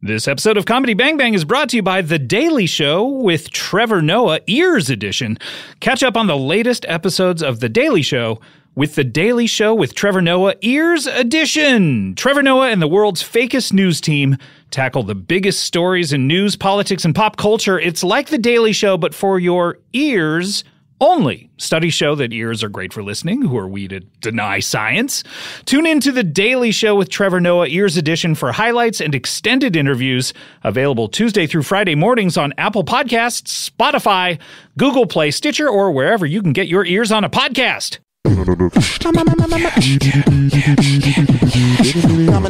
This episode of Comedy Bang Bang is brought to you by The Daily Show with Trevor Noah Ears Edition. Catch up on the latest episodes of The Daily Show with The Daily Show with Trevor Noah Ears Edition. Trevor Noah and the world's fakest news team tackle the biggest stories in news, politics, and pop culture. It's like The Daily Show, but for your ears only. Studies show that ears are great for listening. Who are we to deny science? Tune in to The Daily Show with Trevor Noah, Ears Edition, for highlights and extended interviews. Available Tuesday through Friday mornings on Apple Podcasts, Spotify, Google Play, Stitcher, or wherever you can get your ears on a podcast. Comedy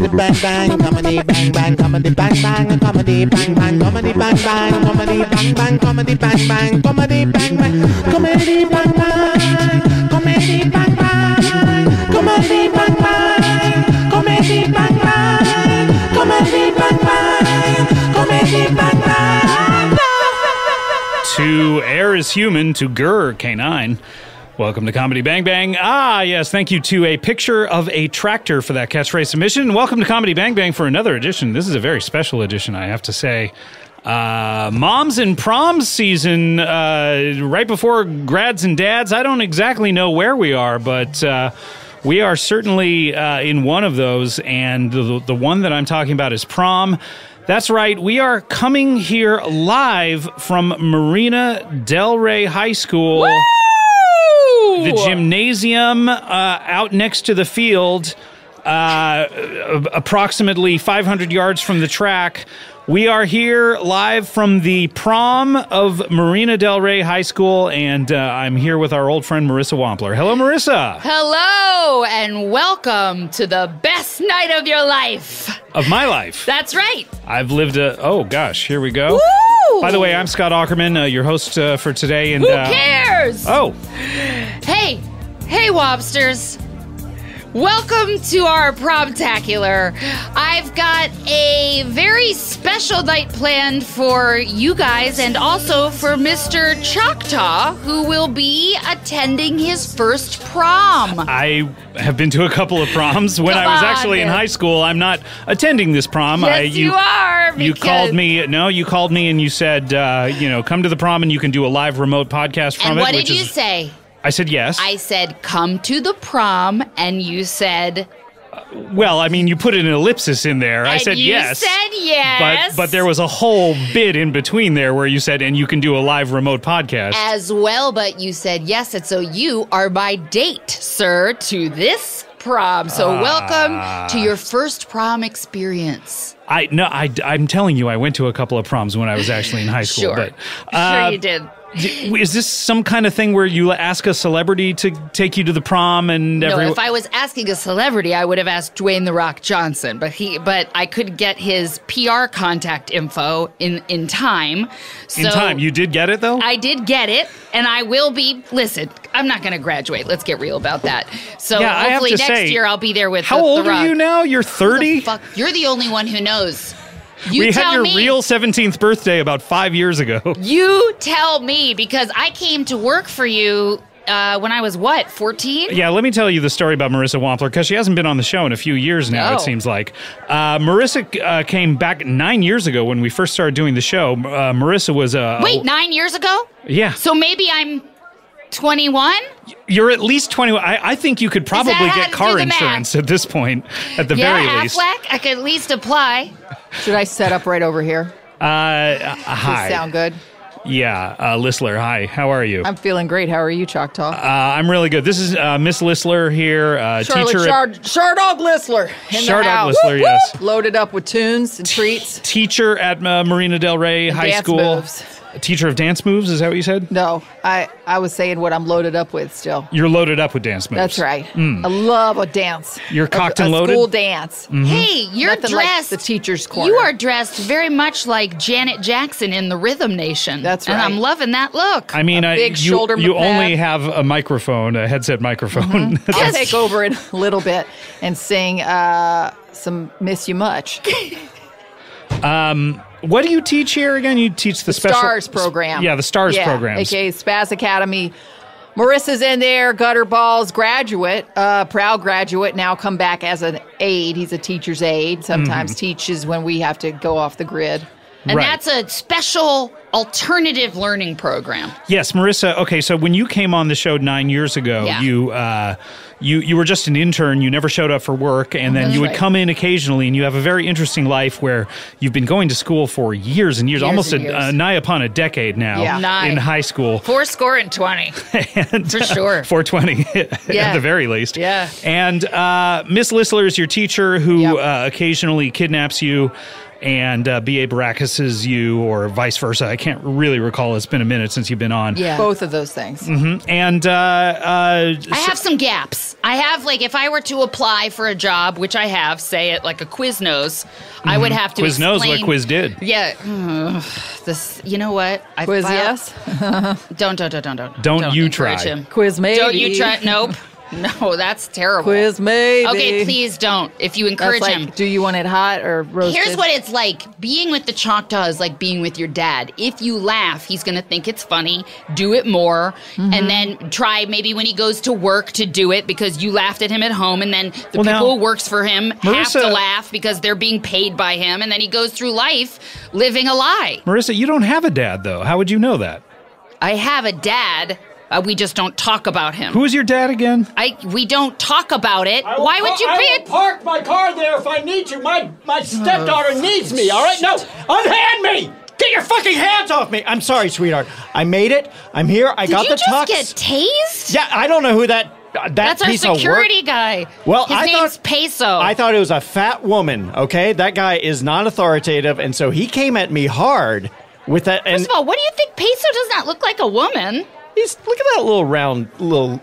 bang bang, comedy bang bang, comedy bang bang, comedy bang bang, comedy bang bang, comedy bang bang, comedy bang bang, comedy bang bang, comedy bang bang, comedy bang bang, comedy bang bang, comedy bang bang, comedy bang bang, comedy bang bang. To air is human, to gur canine. Welcome to Comedy Bang Bang. Ah, yes, thank you to a picture of a tractor for that catchphrase submission. Welcome to Comedy Bang Bang for another edition. This is a very special edition, I have to say. Uh, moms and proms season, uh, right before grads and dads. I don't exactly know where we are, but uh, we are certainly uh, in one of those. And the, the one that I'm talking about is prom. That's right. We are coming here live from Marina Del Rey High School the gymnasium uh, out next to the field, uh, approximately 500 yards from the track. We are here live from the prom of Marina Del Rey High School, and uh, I'm here with our old friend Marissa Wompler. Hello, Marissa. Hello and welcome to the best night of your life. Of my life. That's right. I've lived a. Oh, gosh, here we go. Woo! By the way, I'm Scott Aukerman, uh, your host uh, for today. And Who uh, cares? Oh, Hey, hey, Wobsters. Welcome to our promtacular. I've got a very special night planned for you guys and also for Mr. Choctaw, who will be attending his first prom. I have been to a couple of proms. When Come I was on, actually in high school, I'm not attending this prom. Yes, I, you, are. You called me. No, you called me and you said, uh, you know, come to the prom and you can do a live remote podcast from And it. what did you is, say? I said yes. I said, come to the prom, and you said, well, I mean, you put an ellipsis in there. I and said you yes. said yes. But but there was a whole bit in between there where you said, and you can do a live remote podcast. as well, but you said yes, and so you are my date, sir, to this prom. So Ah. welcome to your first prom experience. I no, I I'm telling you, I went to a couple of proms when I was actually in high school. Sure, But sure uh, you did. Is this some kind of thing where you ask a celebrity to take you to the prom and No, every? if I was asking a celebrity, I would have asked Dwayne the Rock Johnson, but he, but I could get his PR contact info in in time. So in time, you did get it though. I did get it, and I will be. Listen, I'm not going to graduate. Let's get real about that. So Yeah, hopefully next say, year I'll be there with. How the, old the are you now? You're 30. fuck, you're the only one who knows. You we tell had your me. real 17th birthday about five years ago. You tell me because I came to work for you uh, when I was what 14. Yeah, let me tell you the story about Marissa Wompler because she hasn't been on the show in a few years now. No. It seems like uh, Marissa uh, came back nine years ago when we first started doing the show. Uh, Marissa was uh, Wait, nine years ago? yeah. So maybe I'm 21. You're at least 21. I, I think you could probably get car do the math? insurance at this point, at the yeah, very least. Affleck. I could at least apply. Should I set up right over here? Uh, uh, hi. Sound good? Yeah, uh, Listler. Hi. How are you? I'm feeling great. How are you, Choctaw? uh, I'm really good. This is uh, Miss Listler here, uh, Charlotte teacher Shard, Shardog Listler in Shardog the house. Listler, yes. Loaded up with tunes and treats. teacher at uh, Marina Del Rey High dance School. moves. A teacher of dance moves. Is that what you said? No, I, I was saying what I'm loaded up with still. You're loaded up with dance moves. That's right. Hmm. I love a dance. You're cocked a, and loaded? school dance. Mm-hmm. Hey, you're Nothing like dressed. the teacher's corner. You are dressed very much like Janet Jackson in the Rhythm Nation. That's And right. I'm loving that look. I mean, A I, big you, shoulder you pad. only have a microphone, a headset microphone. Mm-hmm. I'll take over it a little bit and sing uh, some "Miss You Much." Um, what do you teach here again? You teach the, special Stars program. Yeah, the Stars Yeah, program. aka Spaz Academy Marissa's in there, gutter balls, graduate, uh, proud graduate, now come back as an aide. He's a teacher's aide, sometimes teaches when we have to go off the grid. And Right. that's a special alternative learning program. Yes, Marissa. Okay, so when you came on the show nine years ago, Yeah. you uh, you you were just an intern. You never showed up for work, and then That's you would right. come in occasionally. And you have a very interesting life where you've been going to school for years and years, Years almost and a, years. uh, nigh upon a decade now Yeah. In high school. Four score and 20. and, For sure. 420 at Yeah. the very least. Yeah. And uh, Miss Listler is your teacher who Yep. uh, occasionally kidnaps you. And uh, B.A. Baracus is you, or vice versa. I can't really recall. It's been a minute since you've been on. Yeah. Both of those things. And uh, uh, I have some gaps. I have like if I were to apply for a job, which I have, say at like a Quiznos, I would have to Quiz knows what Quiz did. Yeah, Ugh, this. You know what? I Quiz, filed- yes. Don't don't don't don't don't. Don't you try. him. Quiz maybe. Don't you try? Nope. No, that's terrible. Quiz maybe. Okay, please don't. If you encourage like, him. do you want it hot or roasted? Here's what it's like. Being with the Choctaw is like being with your dad. If you laugh, he's going to think it's funny. Do it more. Mm-hmm. And then try maybe when he goes to work to do it because you laughed at him at home. And then the Well, now- people who works for him have to laugh because they're being paid by him. And then he goes through life living a lie. Marissa, you don't have a dad, though. How would you know that? I have a dad. Uh, we just don't talk about him. Who is your dad again? I we don't talk about it. Why would you I pay will it? park my car there if I need to. My my stepdaughter needs me. All right, no, unhand me. Get your fucking hands off me. I'm sorry, sweetheart. I made it. I'm here. I Did got you the just tux. get tased? yeah, I don't know who that uh, that That's our piece of work. security guy. Well, his I name's thought- Peso. I thought it was a fat woman. Okay, that guy is not authoritative, and so he came at me hard with that. And First of all, what do you think? Peso does not look like a woman. He's look at that little round little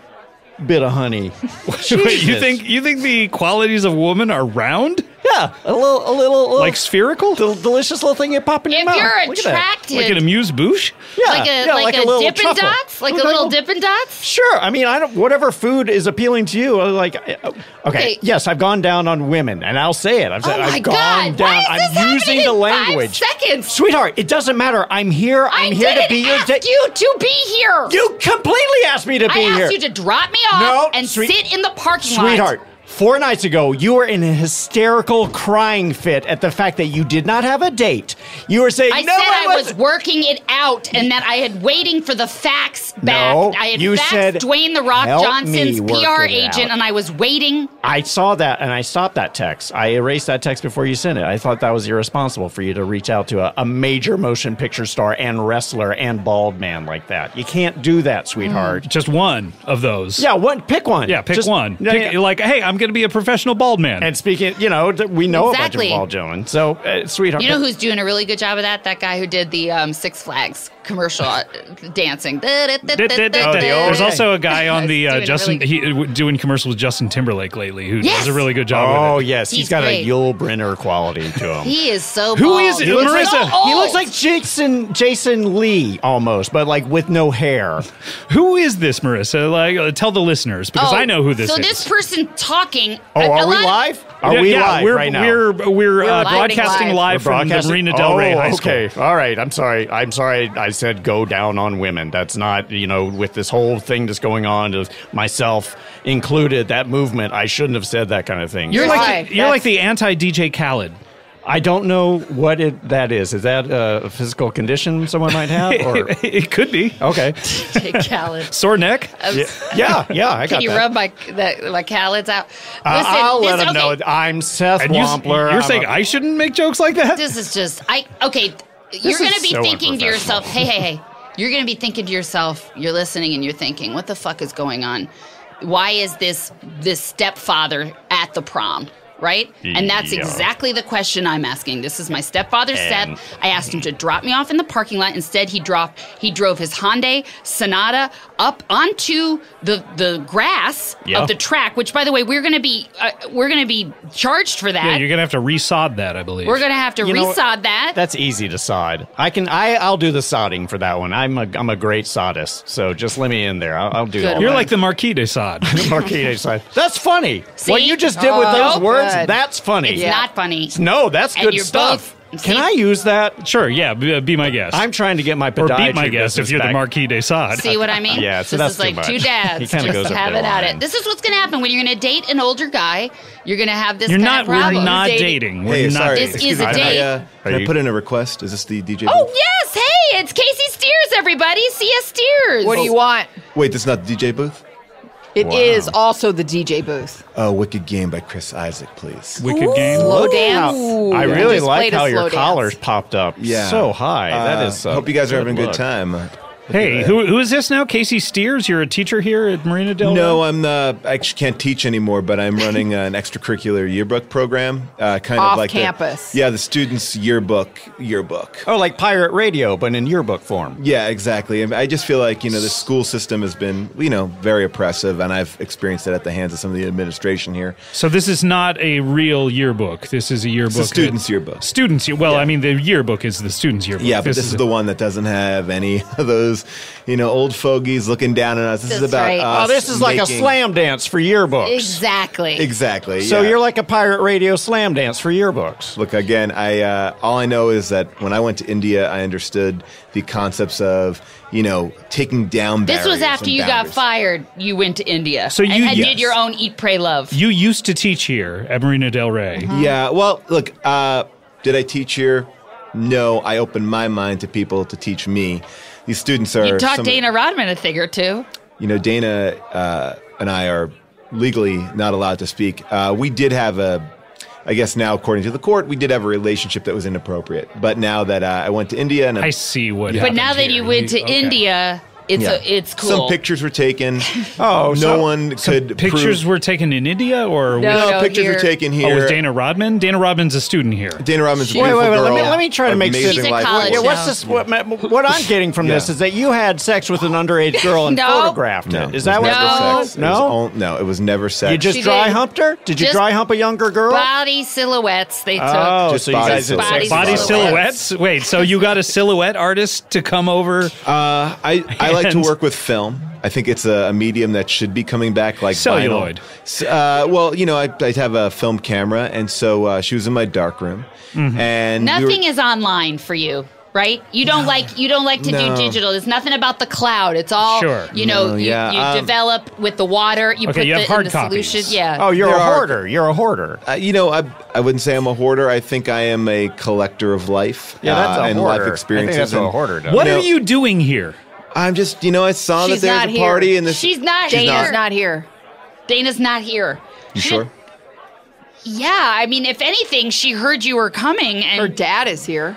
bit of honey. Wait, you Jesus. think you think the qualities of woman are round, Yeah, a little, a little, little like spherical, del- delicious little thing you pop in your If mouth. you're Look at that. attracted, like an amuse bouche? Yeah, like a yeah, like, a, little Dippin' truffle. Dots, like a Look little Dippin' Dots. Sure. I mean, I don't. Whatever food is appealing to you, uh, like, uh, okay, Okay. yes, I've gone down on women, and I'll say it. I've said Oh my I've gone God! down. Why is I'm this happening using in the five language. seconds? Sweetheart, it doesn't matter. I'm here. I I'm here didn't to be your ask date. you to be here. You completely asked me to be here. I asked here. you to drop me off No, and sweet- sit in the parking lot. Sweetheart, four nights ago, you were in a hysterical crying fit at the fact that you did not have a date. You were saying, I no, said I was wasn't." working it out and that I had waiting for the facts back. No, I had you faxed said, Dwayne the Rock "Help Johnson's me work PR it agent out." and I was waiting. I saw that and I stopped that text. I erased that text before you sent it. I thought that was irresponsible for you to reach out to a, a major motion picture star and wrestler and bald man like that. You can't do that, sweetheart. Mm. Just one of those. Yeah, one. Pick one. Yeah, pick Just- one. Yeah, Pick- yeah. You're like, hey, I'm going to be a professional bald man. And speaking, you know, we know Exactly. a bunch of bald gentlemen. So, uh, sweetheart. You know who's doing a really good job of that? That guy who did the um, Six Flags commercial uh, dancing. There's also a guy on the uh, Justin really- he, doing commercials with Justin Timberlake lately who Yes! does a really good job Oh with it. yes, he's He's got great. a Yul Brynner quality to him. He is so Who bald. is it? He looks Marissa, so he looks like Jason Jason Lee almost, but like with no hair. Who is this, Marissa? Like, uh, tell the listeners because Oh, I know who this so is. So this person talking. Oh, a- a are we lot of- live? Are Yeah, we yeah, live we're, right now? We're we're, uh, broadcasting Live. live We're from the Marina Del Rey oh, High School. Okay, all right. I'm sorry. I'm sorry. I said go down on women. That's not you know with this whole thing that's going on, of myself included. That movement. I shouldn't have said that kind of thing. You're Why? like you're That's- like the anti DJ Khaled. I don't know what it, that is. Is that a physical condition someone might have? Or it could be okay, Take Khaled. sore neck. yeah, yeah, yeah I got Can you that. rub my the, my Khaled's out? Uh, I'll this, let him okay, know. I'm Seth And you, Wompler. you're I'm saying a- I shouldn't make jokes like that? This is just I okay. You're gonna be so thinking to yourself, hey, hey, hey. You're gonna be thinking to yourself. You're listening and you're thinking, what the fuck is going on? Why is this this stepfather at the prom? Right? And that's Yeah. exactly the question I'm asking. This is my stepfather And- Seth. I asked him to drop me off in the parking lot. Instead, he dropped he drove his Hyundai Sonata up onto the the grass Yeah. of the track. Which, by the way, we're gonna be uh, we're gonna be charged for that. yeah, you're gonna have to resod that, I believe. we're gonna have to You know resod that. That's easy to sod. I can. I. I'll do the sodding for that one. I'm a. I'm a great soddist. So just let me in there. I'll, I'll do. Good all You're that. like the Marquis de Sade. Marquis side. That's funny. See? What you just did with Oh, those nope. words. Good. That's funny. it's Yeah. not funny. No, that's and good you're stuff. both See Can I use that? Sure, yeah, be, be my guest. I'm trying to get my or podiatry beat my guest if you're the back. Marquis de Sade. See what I mean? Yeah, so this that's is too like much. two He dads kinda just goes up having their at line. it. This is what's going to happen when you're going to date an older guy. You're going to have this You're kind not. of problem. We're not dating. dating. We're Hey, not. sorry. This excuse is a me, can I, date. uh, can Are I you- put in a request? Is this the DJ? Booth? Oh booth? yes, hey, it's Casey Steers, everybody. CS Steers. What do you want? Wait, this is not the DJ booth? It is Wow. also the DJ booth. Oh, Wicked Game by Chris Isaak, please. Wicked game. Slow How- dance. I really like how your dance. collars popped up Yeah. so high. that Uh, is. uh, hope you guys are having a good time. Hey, who, who is this now? Casey Steers. You're a teacher here at Marina Del. No, Rey? I'm uh, I actually can't teach anymore, but I'm running an extracurricular yearbook program, uh, kind Off of like the- campus. yeah, the students' yearbook yearbook. Oh, like pirate radio, but in yearbook form. Yeah, exactly. And I just feel like you know the school system has been you know very oppressive, and I've experienced it at the hands of some of the administration here. So this is not a real yearbook. This is a yearbook. It's a student's that- yearbook. Students. Well, I mean, the yearbook is the student's yearbook. Yeah, but this, is, a- the one that doesn't have any of those, you know, old fogies looking down on us. This is about right. us. Oh, this is like a slam dance for yearbooks. Exactly. Exactly. So yeah. you're like a pirate radio slam dance for yearbooks. Look again. I uh, all I know is that when I went to India, I understood the concepts of you know taking down. This was after and you got fired. You went to India. So you- and, and yes. did your own Eat, Pray, Love. You used to teach here at Marina Del Rey. Uh-huh. Yeah. Well, look. Uh, did I teach here? No. I opened my mind to people to teach me. These students are. You taught some- Dana Rodman a thing or two. You know, Dana uh, and I are legally not allowed to speak. Uh, we did have a, I guess now according to the court, we did have a relationship that was inappropriate. But now that uh, I went to India and I see what. But now that here. you went to okay. India, it's Yeah. a, it's cool. some pictures were taken. Oh, no so- one Some could pictures prove- were taken in India, or No, was- No, pictures here. were taken oh, here. was Dana Rodman? Dana Rodman's a student here. Dana Rodman's a Wait, beautiful wait, wait, let me- let me try to make sense. She's in life. college Yeah, what's this? What, what I'm getting from this is that you had sex with an underage girl and No. photographed No, it. Is it that was what never No. sex. was? It was No. all- no, it was never sex. You just She dry did. humped her? Did you dry hump a younger girl? Body silhouettes they took. Oh, so you body guys silhouettes. Body silhouettes. silhouettes. Wait, so you got a silhouette artist to come over? Uh, I, I like to work with film. I think it's a, a medium that should be coming back like Celluloid. vinyl. Uh, well, you know, I, I have a film camera, and so uh, she was in my dark room, Mm-hmm. and we Nothing were- is online for you, right? You don't like you don't like to No. do digital. There's nothing about the cloud. It's all Sure. you know. No, you, yeah, you um, develop with the water. You Okay, put you have the, hard in the copies. solution. Yeah. Oh, you're There a are- hoarder. You're a hoarder. Uh, you know, I, I wouldn't say I'm a hoarder. I think I am a collector of life Yeah, that's uh, a and hoarder. life I think experiences. that's what a hoarder does. What No. are you doing here? I'm just, you know, I saw She's that not there's a here. party and this. She's not She's here. Dana's not here. Dana's not here. You She sure? didn't- Yeah, I mean, if anything, she heard you were coming, and Her dad is here.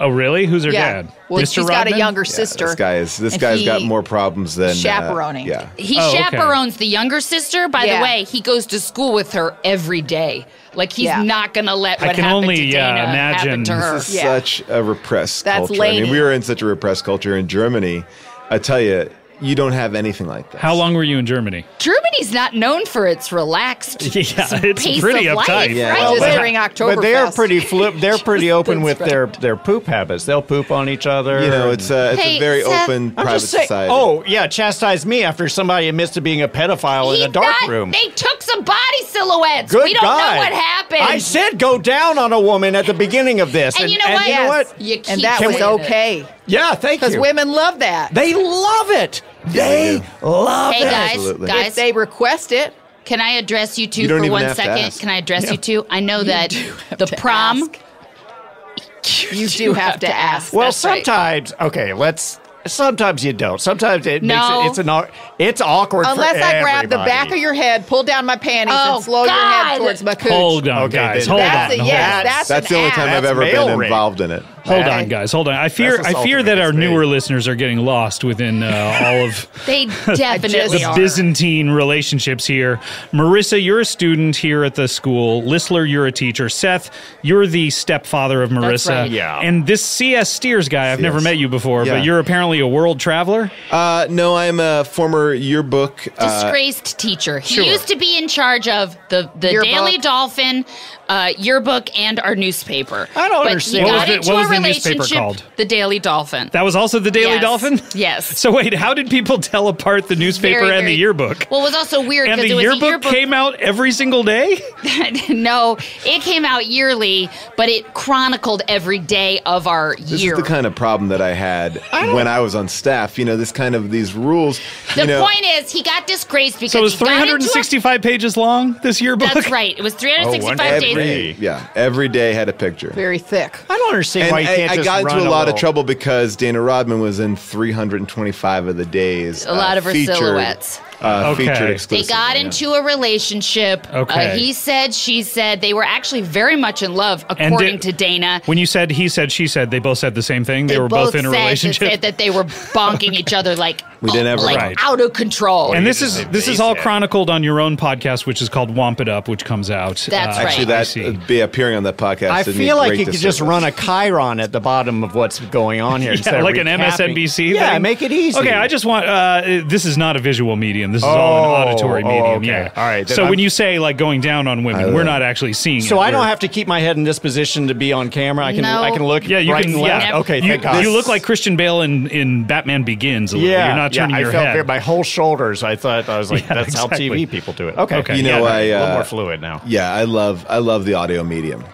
Oh, really? Who's her yeah. dad? Well, Mr. she's got a Rodman? younger Yeah, sister. This guy is. This And guy's got he- more problems than uh, Chaperoning. yeah. he Oh, okay. chaperones the younger sister. By Yeah. the way, he goes to school with her every day. Like he's Yeah. not gonna let I what can happened only, to yeah, happen imagine. to her. This is Yeah. such a repressed That's culture. I mean, Laney. we were in such a repressed culture in Germany. I tell you, you don't have anything like that. How long were you in Germany? Germany's not known for its relaxed Yeah, it's pace pretty of uptight. life, Yeah. right? Well, but- during October. But they're pretty flip. They're pretty open with That's their their poop habits. They'll poop on each other. You know, it's a, it's Hey, a very Seth, open I'm private just saying. society. Oh yeah, chastise me after somebody admits to being a pedophile in a dark not- room. They took some body silhouettes. Good we don't God. know what happened. I said go down on a woman at the beginning of this, and, you know and what? You know what? You keep and that saying was it. Okay Yeah, thank you. because women love that. they love it. they They love Hey it. guys, Absolutely. guys, if they request it, can I address you two You don't for even one have to second? ask. Can I address you two? I know that the to prom. ask. you do have to ask. Well, That's right. sometimes okay. Let's. Sometimes you don't. Sometimes it No. makes it. It's an. au- It's awkward. Unless for I grab the everybody. back of your head, pull down my panties, Oh, and slow your God. head towards my cooch. Hold on, Okay, guys. then Hold That's on. a hold yes. on. That's, That's an the only act. time I've That's ever male been rape. involved in it. Hold Okay. on, guys. Hold on. I fear. I fear that our the newer state. listeners are getting lost within uh, all of They definitely the are. Byzantine relationships here. Marissa, you're a student here at the school. Listler, you're a teacher. Seth, you're the stepfather of Marissa. right. Yeah. And this CS Steers guy, I've never met you before, Yeah. but you're apparently a world traveler. Uh, no, I'm a former yearbook. Uh, disgraced teacher. He Sure. used to be in charge of the the Yearbook. Daily Dolphin, uh, yearbook and our newspaper. I don't but understand. He What got was the- into what was a the newspaper relationship- called? The Daily Dolphin. That was also the Daily Yes. Dolphin? Yes. So wait, how did people tell apart the newspaper Very, and the yearbook? Well, it was also weird and the it was yearbook, a yearbook came out every single day? no, it came out yearly, but it chronicled every day of our This year. is the kind of problem that I had when I was on staff. You know, this kind of these rules. The you know, point is, he got disgraced because So it was he got 365 pages long, this yearbook? That's right. It was 365 Oh, one days. Every yeah, every day had a picture. Very thick. I don't understand And why you I, can't I just got into run a lot of little- trouble because Dana Rodman was in 325 of the days. A lot uh, of her featured, silhouettes. Uh, Okay. Featured They They exclusively. got yeah. into a relationship. Okay. Uh, he said, she said. They were actually very much in love, according did- to Dana. When you said he said, she said, they both said the same thing. They, were both, in a said that- relationship. Said that they were bonking each other like We didn't ever- like Right. out of control. and this is this is all chronicled on your own podcast, which is called Womp It Up, which comes out. That's right. Actually, I that see. uh, be appearing on that podcast. I feel like you could just run a Chiron at the bottom of what's going on here. Yeah, like an recapping. MSNBC. Yeah, thing? make it easy. Okay, I just want. Uh, this is not a visual medium. This is all Oh, an auditory oh, medium. okay. Yeah. All right, So I'm- when you say like going down on women, we're not actually seeing. So it. I don't We're- have to keep my head in this position to be on camera. I can No. I can look Yeah, you right can. and left. Yeah. Okay, you, thank God. you look like Christian Bale in, in Batman Begins. A little. yeah, You're not yeah, turning I your felt head. very- my whole shoulders. I thought I was like, Yeah, that's exactly. how TV people do it. Okay, Okay. You know, yeah, I, a little uh, more fluid now. Yeah, I love I love the audio medium.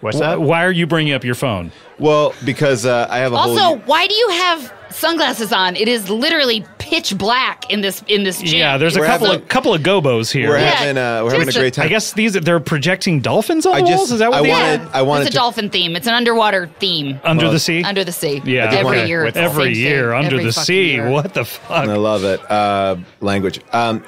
What's that? Why are you bringing up your phone? Well, because uh, I have a also, whole. why do you have sunglasses on? It is literally pitch black in this in this gym. Yeah, there's a We're couple having- of couple of gobos here. We're Yeah, having uh, we're having a great time. I guess these they're projecting dolphins on I the just- walls. Is that what I they wanted- are? I wanted it's a to- dolphin theme. It's an underwater theme. under well, the sea. Under the sea. yeah, every okay. year. it's the every year under Every the sea. year. What the fuck? I love it. Uh, language. Um,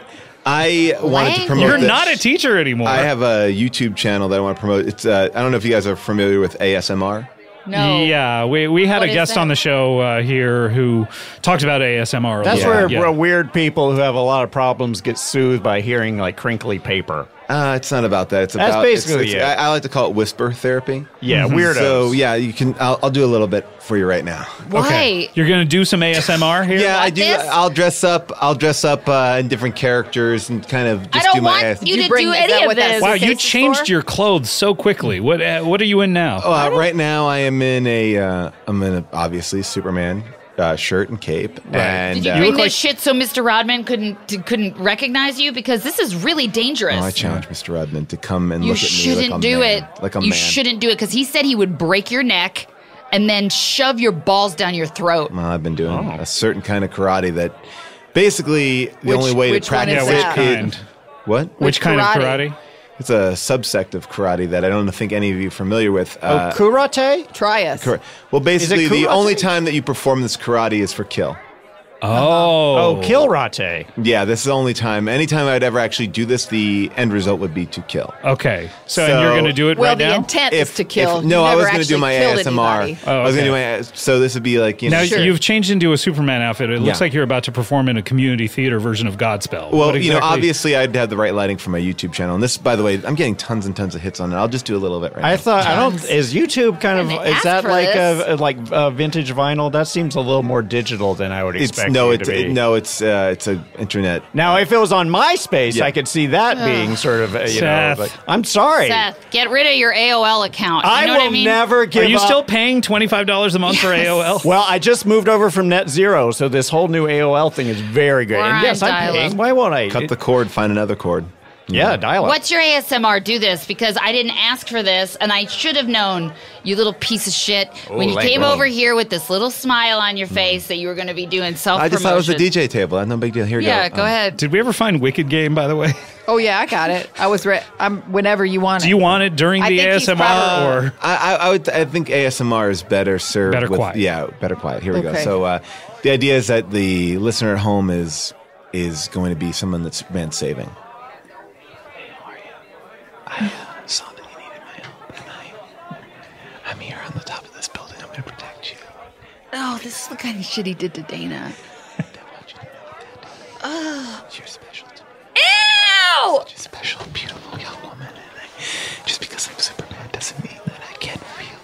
I wanted to promote. You're this. not a teacher anymore. I have a YouTube channel that I want to promote. It's uh, I don't know if you guys are familiar with ASMR. No. Yeah, we, we had What a guest on the show uh, here who talked about ASMR. a That's little where, bit. where weird people who have a lot of problems get soothed by hearing like crinkly paper. Uh, it's not about that. It's about That's basically it's, it. I, I like to call it whisper therapy. Yeah, weirdos. So yeah, you can. I'll, I'll do a little bit for you right now. Why? Okay. You're going to do some ASMR here? Yeah, I do. this? I'll dress up. I'll dress up uh, in different characters and kind of just I don't do my want ass. you You to bring- do is any that of what this. Wow, you changed for? your clothes so quickly. What uh, what are you in now? Oh, uh, right now I am in a. Uh, I'm in a obviously Superman uh, shirt and cape. And Did you uh, bring look this like- shit so Mr. Rodman couldn't couldn't recognize you? Because this is really dangerous. oh, I challenge Mr. Rodman to come and you look at me shouldn't like a do man, it. Like a you man. shouldn't do it because he said he would break your neck and then shove your balls down your throat. Well, I've been doing Oh. a certain kind of karate that basically the Which- only way to one practice is yeah, which that? it- kind? What? Which, Which kind karate? of karate? It's a subsect of karate that I don't think any of you are familiar with. oh, Uh, kurate? Try us. Kar- Well, basically, the only time that you perform this karate is for kill. Oh. Oh, kilrate. Yeah, this is the only time. Anytime I'd ever actually do this, the end result would be to kill. Okay. So, and you're going to do it Well, right the now? intent is to kill. if- no, You I was going to do actually my killed ASMR. anybody. Oh, I was going to do okay. my. So this would be like you know. now Sure. you've changed into a Superman outfit. It looks Yeah. like you're about to perform in a community theater version of Godspell. Well, What you know, exactly- obviously, I'd have the right lighting for my YouTube channel. And this, by the way, I'm getting tons and tons of hits on it. I'll just do a little bit right I now. thought I don't. Is YouTube kind of Didn't is ask that for like a, like uh vintage vinyl? That seems a little more digital than I would it's expect. No, you it's to be. it, no, it's uh, it's a internet. Now, if it was on MySpace, Yeah. I could see that being sort of uh, you know. Seth. But I'm sorry. Seth, get rid of your AOL account. You I know will what I mean? never give Are you up. still paying $25 a month for AOL? Well, I just moved over from Net Zero, so this whole new AOL thing is very great. We're And on yes, I'm dial-up. paying. Why won't I? Cut the cord, find another cord. Yeah, dial up. What's your ASMR? Do this because I didn't ask for this, and I should have known, you little piece of shit, when you like came that. over here with this little smile on your face that you were going to be doing self I just thought it was a DJ table. That's no big deal. Here you go. Yeah, go. go Um, ahead. Did we ever find Wicked Game, by the way? Oh yeah, I got it. I was re- I'm whenever you want Do it. you want it during I the think he's ASMR probably- or? I, I, I would. I think ASMR is better served. Better with, quiet. Yeah, better quiet. Here we go. Okay. So uh, the idea is that the listener at home is is going to be someone that's been saving. I uh, saw that you needed my help, and I, I'm here on the top of this building. I'm going to protect you. Oh, this is the kind of shit he did to Dana. I want you to know that you're special to me. Ew! Such a special, beautiful young woman, and I, just because I'm Superman doesn't mean that I can't feel.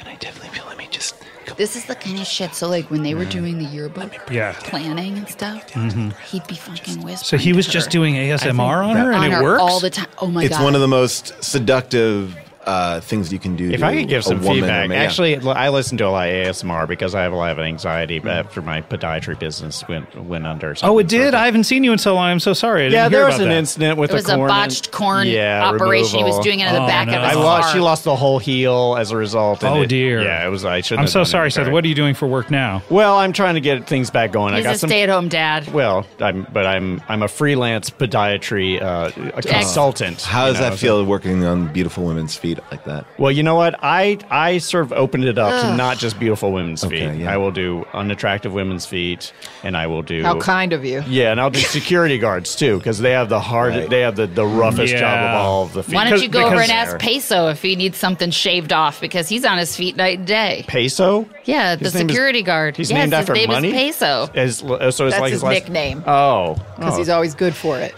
And I definitely feel. Let me just come This is the kind of shit. So like when they were doing the yearbook Yeah. planning and stuff, mm-hmm. he'd be fucking whispering. So he was to just her. doing ASMR on her, and on it her works. all the time. Oh my god. it's god! one of the most seductive uh, things you can do. If to I could give some feedback, man. actually, I listen to a lot of ASMR because I have a lot of anxiety Mm. after my podiatry business went went under. oh, it did. I haven't seen you in so long. I'm so sorry. I didn't yeah, hear there was about an that. incident with it was a corn. botched corn yeah, operation. He was doing it in the Oh, back no. of his I car. lost. She lost the whole heel as a result. Oh, it- dear. Yeah, it was. I shouldn't. I'm so sorry. Seth. What are you doing for work now? Well, I'm trying to get things back going. I He's got a some. stay-at-home dad. well, I'm, but I'm I'm a freelance podiatry uh, consultant. How does that feel working on beautiful women's feet like that? Well, you know what? I I sort of opened it up to not just beautiful women's Okay, feet. yeah. I will do unattractive women's feet, and I will do How kind of you. Yeah, and I'll do security guards too because they have the hard, Right. they have the, the roughest job of Yeah. all of the feet. Why don't you go over and ask Peso if he needs something shaved off because he's on his feet night and day. Peso? Yeah, the His name is- security guard. he's yes, named his after name money? is Peso. Is, so it's That's like his last- nickname. Oh, Because oh. he's always good for it.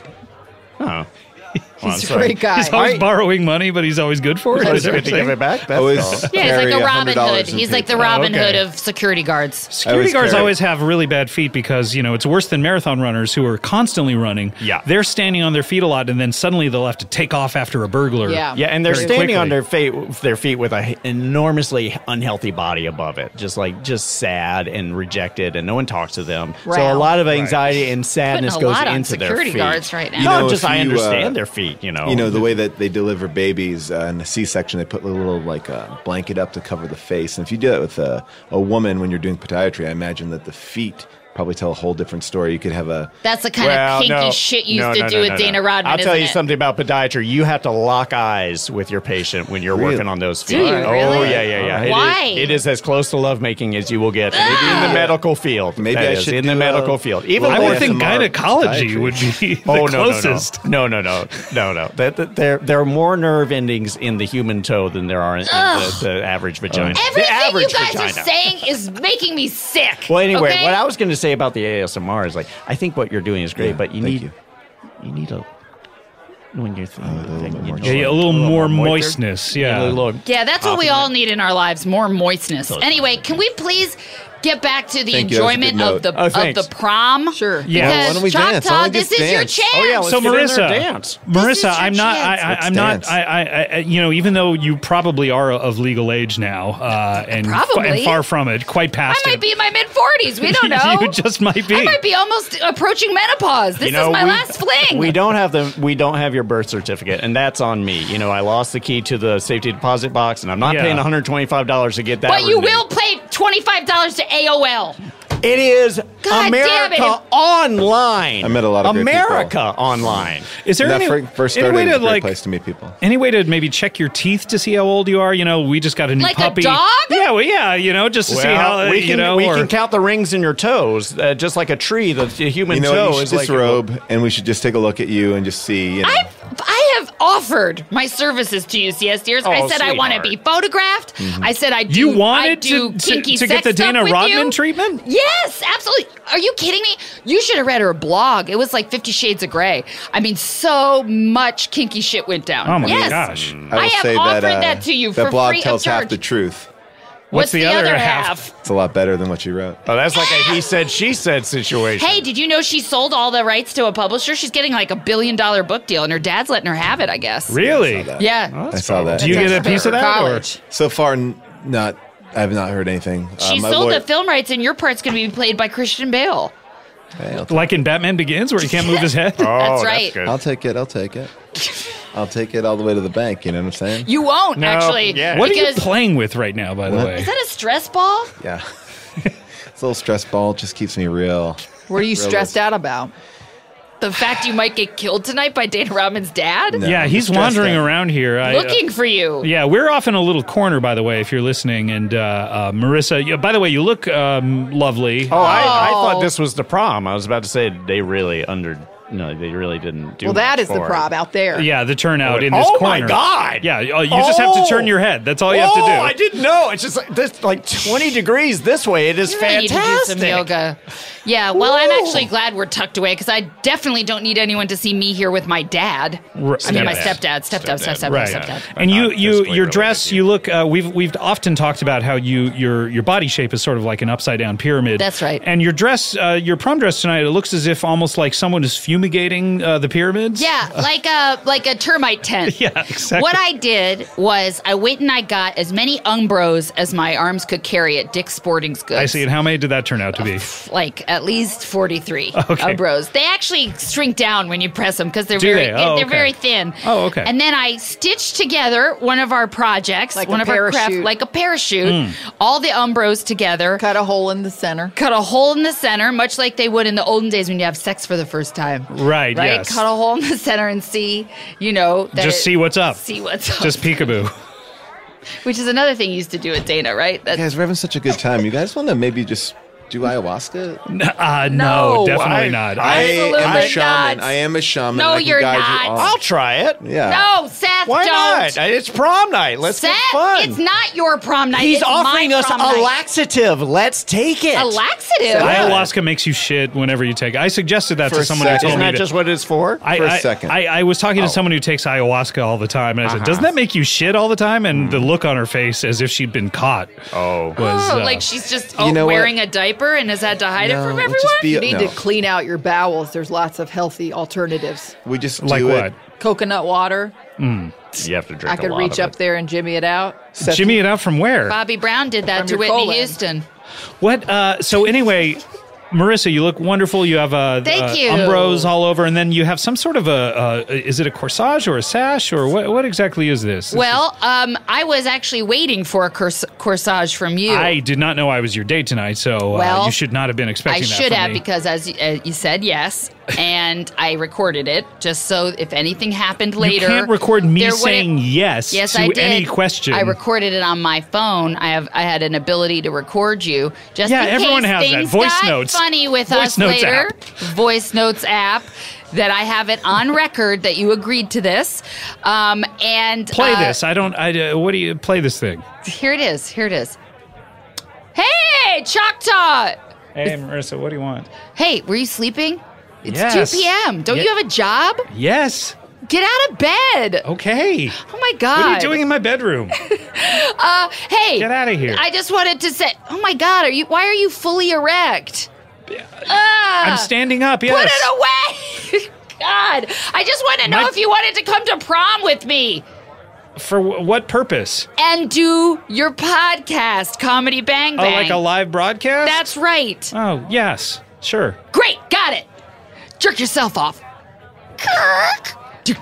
oh. He's I'm a sorry. great guy. He's always I- borrowing money, but he's always good for it. Always Is good to give it back. That's Always- all. Yeah, he's like a Robin Hood. He's like the paper. Robin okay. Hood of security guards. Security always guards carry- always have really bad feet because you know it's worse than marathon runners who are constantly running. Yeah. they're standing on their feet a lot, and then suddenly they'll have to take off after a burglar. Yeah. Yeah, and they're very standing on their feet, their feet with a h- enormously unhealthy body above it, just like just sad and rejected, and no one talks to them. Right. So a lot of anxiety and sadness goes into their security feet. guards right now. You no, know, just if I you, uh, understand their feet. You know, You know the way that they deliver babies uh, in a C-section, they put a little like uh, blanket up to cover the face. And if you do that with a, a woman when you're doing podiatry, I imagine that the feet probably tell a whole different story. You could have a That's the kind Well, of kinky no, shit you no, used no, to no, do no, with no. Dana Rodman. I'll tell isn't you it? something about podiatry. You have to lock eyes with your patient when you're Really? working on those feet. Do you Oh yeah, yeah, yeah. It is- Why? it is as close to lovemaking as you will get in the ah! medical field. Maybe That I is, should in do the a medical field. Even I would think gynecology podiatry. would be the Oh no, closest. no, no, no, no, no, no. That, that, there, there are more nerve endings in the human toe than there are in, in the, the average vagina. Oh. the Everything you guys vagina. are saying is making me sick. Well, anyway, okay? what I was going to say about the ASMR is like, I think what you're doing is great, Yeah, but you thank need, you. you. need a when you're th- little bit more Yeah, yeah, a little more moisture. moistness. You need a Yeah. Yeah, that's what we Compliment. all need in our lives more moistness. Anyway, can we please get back to the Thank you, that was a good enjoyment of the. Oh, of thanks. the prom? Sure. Yeah. Because Why don't we Choctaw, dance? Why don't we this just is your dance? chance. Oh yeah, let's so get in there Marissa, dance. Marissa, I'm not. I, chance. I, Let's I'm not. I, I, I, you know, even though you probably are of legal age now, uh, and, fa- Probably. and far from it, quite past. I past might it. be in my mid forties. We don't know. you just might be. I might be almost approaching menopause. This You know, is my we- last fling. We don't have the we don't have your birth certificate, and that's on me. You know, I lost the key to the safety deposit box, and I'm not Yeah. paying 125 dollars to get that. but you will pay twenty five dollars to AOL. It is God damn it. America online. I met a lot of great America online. Is there that any, first any way to a great like place to meet people. any way to maybe check your teeth to see how old you are? You know, we just got a new Like a dog? Yeah, well, yeah, you know, just to see how we you can, know. we or- can count the rings in your toes, uh, just like a tree. The, the human You know, toe what? you is should like disrobe, and we should just take a look at you and just see. You know, I I have offered my services to UCSDers. I Oh, I said I want to be sweetheart. photographed. I said I do. you I wanted do to, to, kinky to get sex the Dana Rodman you. treatment? Yes, absolutely. Are you kidding me? You should have read her blog. It was like Fifty Shades of Grey. I mean, so much kinky shit went down. Oh my yes. gosh! I will I have say offered that, uh, that to you that for blog free of tells half the truth. What's, the the, other other half? half? It's a lot better than what you wrote. Oh, that's like a he said she said situation. Hey, did you know she sold all the rights to a publisher? She's getting like a billion dollar book deal, and her dad's letting her have it. I guess. Really? Yeah. I saw that. Do you get a piece of that? Or? college. So far, n- not. I have not heard anything. Uh, She my sold lawyer- the film rights, and your part's going to be played by Christian Bale. Hey, Like in Batman Begins, where he can't move his head. Oh, That's right. good. I'll take it. I'll take it. I'll take it all the way to the bank. You know what I'm saying? You won't No, actually. yeah. What are you because playing with right now, by the way? is that a stress ball? Yeah. it's a little stress ball. Just keeps me real. What are you stressed Realistic. out about? The fact you might get killed tonight by Dana Rodman's dad? No, yeah, he's wandering out. around here. I, uh, Looking for you. Yeah, we're off in a little corner, by the way, if you're listening. And uh, uh, Marissa, yeah, by the way, you look um, lovely. Oh, I, I Oh. thought this was the prom. I was about to say they really under no, they really didn't do. Well, that much is the for it. prob out there. Yeah, the turnout in this oh corner. my god! Yeah, you just have to turn your head. That's all you have to Oh, do. I didn't know. It's just like this, like twenty degrees this way. It is You really need to do fantastic. some yoga. Yeah, well, I'm actually glad we're tucked away because I definitely don't need anyone to see me here with my dad. R- I mean, my Stepdad. stepdad, stepdad, stepdad, stepdad, Right, stepdad. and you, you, your dress. you. You look. Uh, we've we've often talked about how you your your body shape is sort of like an upside down pyramid. That's right. And your dress, uh, your prom dress tonight, it looks as if almost like someone is fumigating uh, the pyramids. Yeah, like a like a termite tent. Yeah, exactly. What I did was I went and I got as many Umbros as my arms could carry at Dick's Sporting Goods. I see. And how many did that turn out to be? Like at least forty three Okay. Umbros. They actually shrink down when you press them because they're Do very they? Oh, they're okay. very thin. Oh, okay. And then I stitched together one of our projects, Like a one of our craft, parachute. like a parachute, Hmm. all the Umbros together. Cut a hole in the center. cut a hole in the center, much like they would in the olden days when you have sex for the first time. Right, Right. yes. Cut a hole in the center and see, you know, that Just it- see what's up. See what's up. Just peekaboo. Which is another thing you used to do at Dana, right? That's, Guys, we're having such a good time. You guys want to maybe just do ayahuasca? Uh, no, No, definitely I- not. I am a shaman. not. I am a shaman. No, you're not. You I'll try it. yeah. no, Seth, Why don't. not? It's prom night. Let's Seth, get fun. it's not your prom night. He's it's offering my us prom a night. laxative. Let's take it. A laxative. Ayahuasca makes you shit whenever you take. it. I suggested that For to someone who told Isn't me that just what it's for? I, For a I- second. I, I was talking to someone who takes ayahuasca all the time, and I said, Uh-huh. "Doesn't that make you shit all the time?" And the look on her face, as if she'd been caught, oh. was Oh, uh, like she's just You know what? wearing a diaper and has had to hide it No, from we'll everyone. be- You need No. to clean out your bowels. There's lots of healthy alternatives. We just like do what? it. Coconut water. You have to drink I could lot reach of up it. there and jimmy it out. Seth, Jimmy it out from where? Bobby Brown did that From to Whitney colon. Houston. What? Uh, so anyway, Marissa, you look wonderful. You have uh, Thank uh, you. Umbros all over, and then you have some sort of a. Uh, is it a corsage or a sash or what? What exactly is this? This Well, um, I was actually waiting for a cors- corsage from you. I did not know I was your date tonight, so uh, you should not have been I expecting that. should have me. because, as you, uh, you said, yes, and I recorded it just so if anything happened later, you can't record me saying yes, Yes, to I did. any question. I recorded it on my phone. I have I had an ability to record you. Just Yeah, everyone has that. Voice notes. Funny with Voice us notes later. app. Voice notes app. That I have it on record that you agreed to this, um, and play uh, this. I don't. I. Uh, what do you play this thing? Here it is. Here it is. Hey, Choctaw. Hey, Marissa, what do you want? Hey, were you sleeping? It's Yes. 2 p.m. Don't Ye- you have a job? Yes. Get out of bed. Okay. Oh my God. What are you doing in my bedroom? uh, Hey. Get out of here. I just wanted to say, oh my God, are you, why are you fully erect? Ah, I'm standing up. Yes. Put it away. God, I just want to know My- if you wanted to come to prom with me For wh- what purpose? and do your podcast, Comedy Bang Oh, Bang. like a live broadcast? That's right. Oh, yes. Sure. Great, got it. Jerk yourself off. Kirk. Did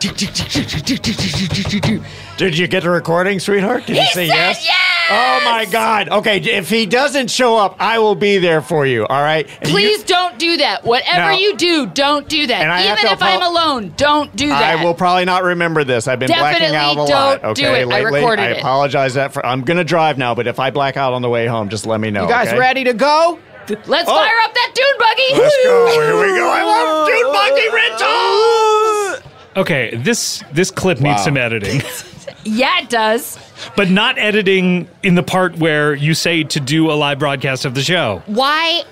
you get the recording, sweetheart? Did He you say said yes? yes! Oh my God. Okay, if he doesn't show up, I will be there for you. All right. And you- Please don't do that. Whatever Now- you do, don't do that. And I have Even to if I'm alone, don't do that. I will probably not remember this. I've been blacking out a lot. don't Okay, do it. I lately. recorded I it. apologize that for. I'm gonna drive now, but if I black out on the way home, just let me know. You guys okay? ready to go? Let's Oh. fire up that dune buggy. Let's go. Here we go. I love Dude Buggy Rentals. Okay, this this clip needs some editing, Yeah, it does. but not editing in the part where you say to do a live broadcast of the show. Why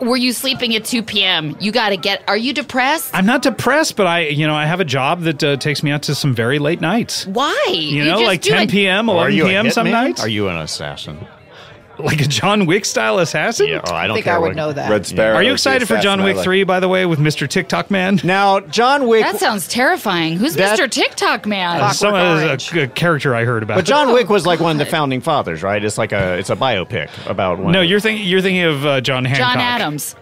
were you sleeping at 2 p.m.? You got to get. Are you depressed? I'm not depressed, but I, you know, I have a job that uh, takes me out to some very late nights. Why? You know, like 10 it- p.m., Are 11 p.m. some nights. Are you an assassin? Like a John Wick style assassin? Yeah. Oh, I I don't think I would what- know that. Red Sparrow. Are you excited for John Wick like. 3, by the way, with Mr. TikTok Man? Now, John Wick. That sounds terrifying. Who's That- Mr. TikTok man? Clockwork Some uh, a, a character I heard about. but John Oh, Wick was like one of the founding fathers, right? It's like a it's a biopic about one. no, of- you're thinking you're thinking of uh, John Hancock. John Adams.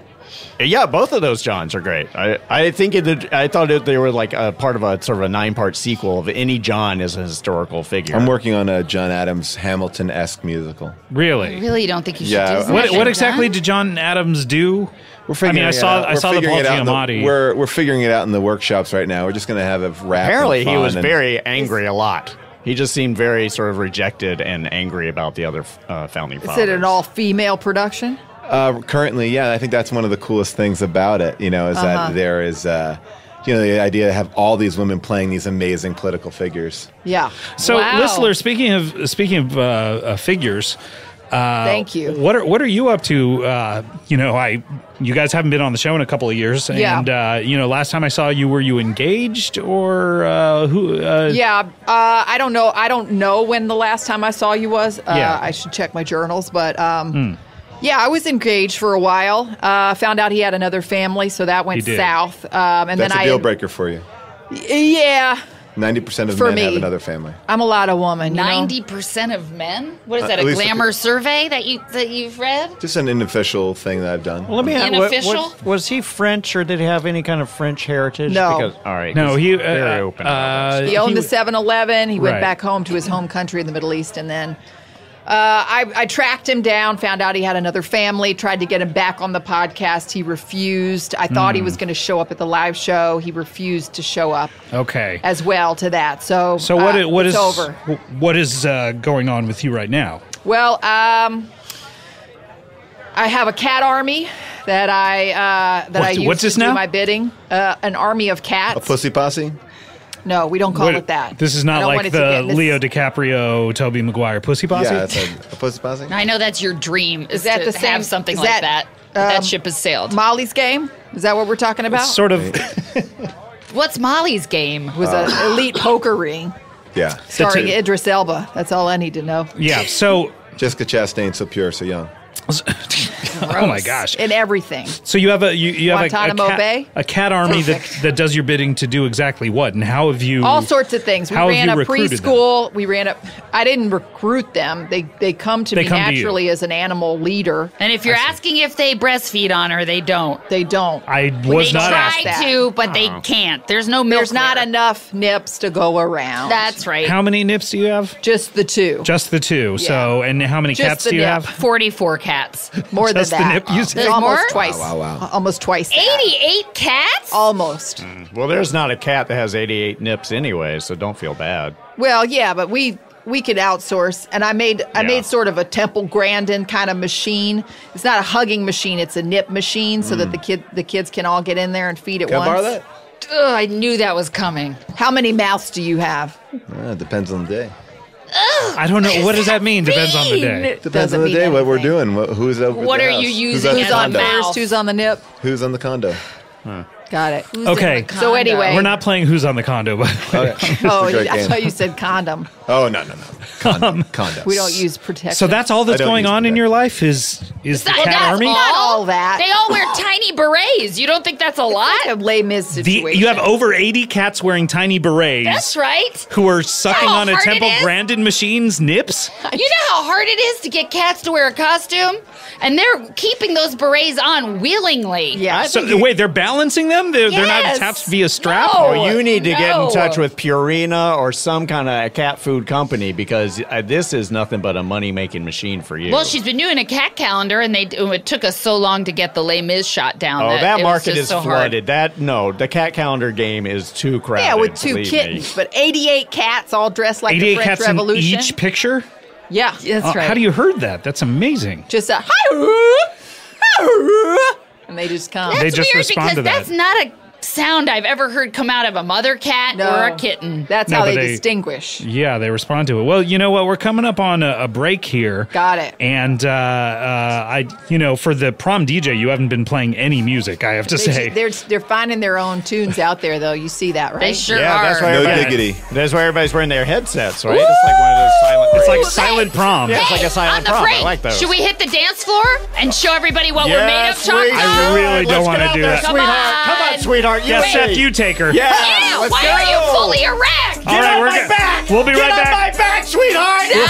Yeah, both of those Johns are great. I, I think it, I thought it, they were like a part of a sort of a nine part sequel of any John as a historical figure. I'm working on a John Adams Hamilton esque musical. Really? Really, you don't think you should Yeah, do something? What, what exactly that? did John Adams do? We're figuring. I figuring mean, I saw out. I We're saw the Paul figuring it out in the- Giamatti. we're we're figuring it out in the workshops right now. We're just gonna have a rap. Apparently, he was very angry a lot. He just seemed very sort of rejected and angry about the other uh, founding Is fathers. it an all female production? Uh, currently, yeah, I think that's one of the coolest things about it. You know, is Uh-huh. that there is uh, you know, the idea to have all these women playing these amazing political figures. Yeah. So, Wow. Listler, speaking of speaking of uh, uh, figures, uh, Thank you. What are what are you up to? Uh, you know, I you guys haven't been on the show in a couple of years, Yeah. and uh, you know, last time I saw you, were you engaged or uh, who? Uh, Yeah, uh, I don't know. I don't know when the last time I saw you was. Uh, Yeah. I should check my journals, but um, yeah, I was engaged for a while. Uh, found out he had another family, so that went south. Um, and then I That's then a I deal breaker for you. Yeah, Ninety percent of For men have another family. I'm a lot of woman. you know? Ninety percent of men. What is Uh, that? at A least if glamour it- survey that you that you've read? Just an unofficial thing that I've done. Well, let me ask. What, Unofficial? was he French or did he have any kind of French heritage? No. Because, all right. No, he's he, uh, very open. about uh. He owned He the 7 Eleven. He went Right. back home to his home country in the Middle East. And then uh, I, I tracked him down, found out he had another family, tried to get him back on the podcast. He refused. I thought Hmm. he was going to show up at the live show. He refused to show up okay. as well to that. So, So what? uh, i- what it's is over? what is uh, going on with you right now? Well, um, I have a cat army that I uh, that What- I use what's to this do now? my bidding. Uh, an army of cats. A pussy posse. No, we don't call What- it that. This is I not don't want like it to the in this- Leo DiCaprio, Tobey Maguire pussy posse. Yeah, it's a, a pussy posse. I know that's your dream. Is, that to the same- have something is like that, that? But that um, ship has sailed. Molly's game. Is that what we're talking about? sort of. What's Molly's game? It was an elite poker ring Yeah. starring a- Idris Elba. That's all I need to know. Yeah. So. Jessica Chastain, so pure, so young. Oh my gosh. In everything. So you have a you, you have a, a, Guantanamo cat, Bay? a cat army that, Perfect. that does your bidding to do exactly what and how have you All sorts of things. We how have ran you a recruited them? preschool. We ran a. I didn't recruit them. They they come to They me come to naturally as an animal leader. and if you're asking if they breastfeed on her, they don't. They don't. I was they not try asked that. to, but they uh-huh. can't. There's no milk. There's not there. enough nips to go around. That's right. how many nips do you have just the two. just the two so and how many Just cats do you nip. have 44 cats. More just the than that. nip you said? Almost more? twice. Wow, wow, wow. Almost twice. that. 88 cats? Almost. Well, there's not a cat that has 88 nips anyway, so don't feel bad. Well, yeah, but we we could outsource, and I made I Yeah. made sort of a Temple Grandin kind of machine. It's not a hugging machine; it's a nip machine, so that the kid the kids can all get in there and feed at Can I once. borrow that? Ugh, I knew that was coming. How many mouths do you have? Uh, it depends on the day. I don't know what does that mean depends on the day Depends on the mean day. What we're doing. What, who's over What the are house? you using at the Who's on condo? mouth? first? Who's on the nip? Who's on the condo? Got it. okay So anyway, we're not playing who's on the condo but Okay. Oh, It's a great I game. thought you said condom. Oh no no no. Condom. Um, condo. We don't use protection. so that's all that's going use on in your life is is the cat that's army? Not all that. They all wear tiny berets. You don't think that's a lot? like a Les Mis the, situation. you have over 80 cats wearing tiny berets That's right. who are sucking How on a Temple is? Grandin machine's nips You know how hard it is to get cats to wear a costume? And they're keeping those berets on willingly. yeah. so wait they're balancing them they're, they're not Yes. attached via strap No. Well, you need to get in touch with Purina or some kind of cat food company because uh, this is nothing but a money making machine for you. Well, she's been doing a cat calendar, and they it took us so long to get the Les Mis shot down. Oh, that, that market is so hard. flooded. That no, the cat calendar game is too crowded. yeah, with two kittens, Me. but 88 cats all dressed like the 88 French cats Revolution. in each picture yeah, that's Uh, right. how do you heard that that's amazing just a and they just come. They That's just weird respond because to that. that's not a sound I've ever heard come out of a mother cat No. or a kitten. That's No, how they, they- distinguish. Yeah, they respond to it. Well, you know what? We're coming up on a, a break here. Got it. And uh, uh, I, you know, for the prom DJ, you haven't been playing any music. I have to They, say. they're they're finding their own tunes out there, though. You see that, right? They sure Yeah, are. that's why No diggity. That's why everybody's wearing their headsets, right? It's like one of those silent. it's like silent hey, prom. Yeah, it's like a silent on the prom. I like those. Should we hit the dance floor and show everybody what we're made of, Yes, Choco? we I really don't wanna do there, that. Come sweetheart. Come on, on. sweetheart. Yeah, Yay. Seth, you take her. Yeah. Yeah, let's why go. are you fully erect? All Get right, on we're my go- back. We'll be Get right on back. my back, sweetheart. No. we go.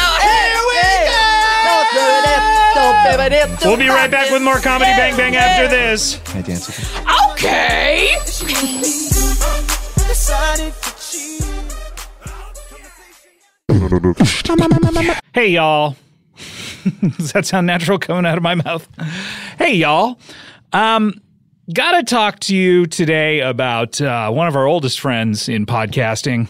We'll be right back with more Comedy Bang Bang after this. Can I dance with you? Okay. Hey, y'all. Does that sound natural coming out of my mouth? Hey, y'all. Um, gotta talk to you today about uh, one of our oldest friends in podcasting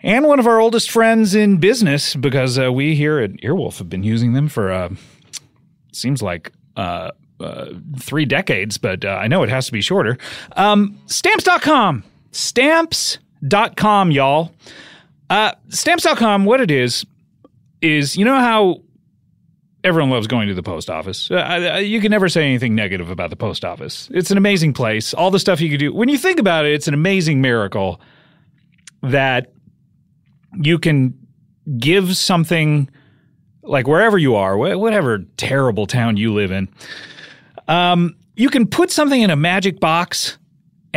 and one of our oldest friends in business because uh, we here at Earwolf have been using them for, uh, seems like, uh, uh, three decades, but uh, I know it has to be shorter. Um, stamps.com. Stamps.com, y'all. Uh, stamps.com, what it is, is you know how everyone loves going to the post office. Uh, you can never say anything negative about the post office. It's an amazing place. All the stuff you can do. When you think about it, it's an amazing miracle that you can give something like wherever you are, wh- whatever terrible town you live in, um, you can put something in a magic box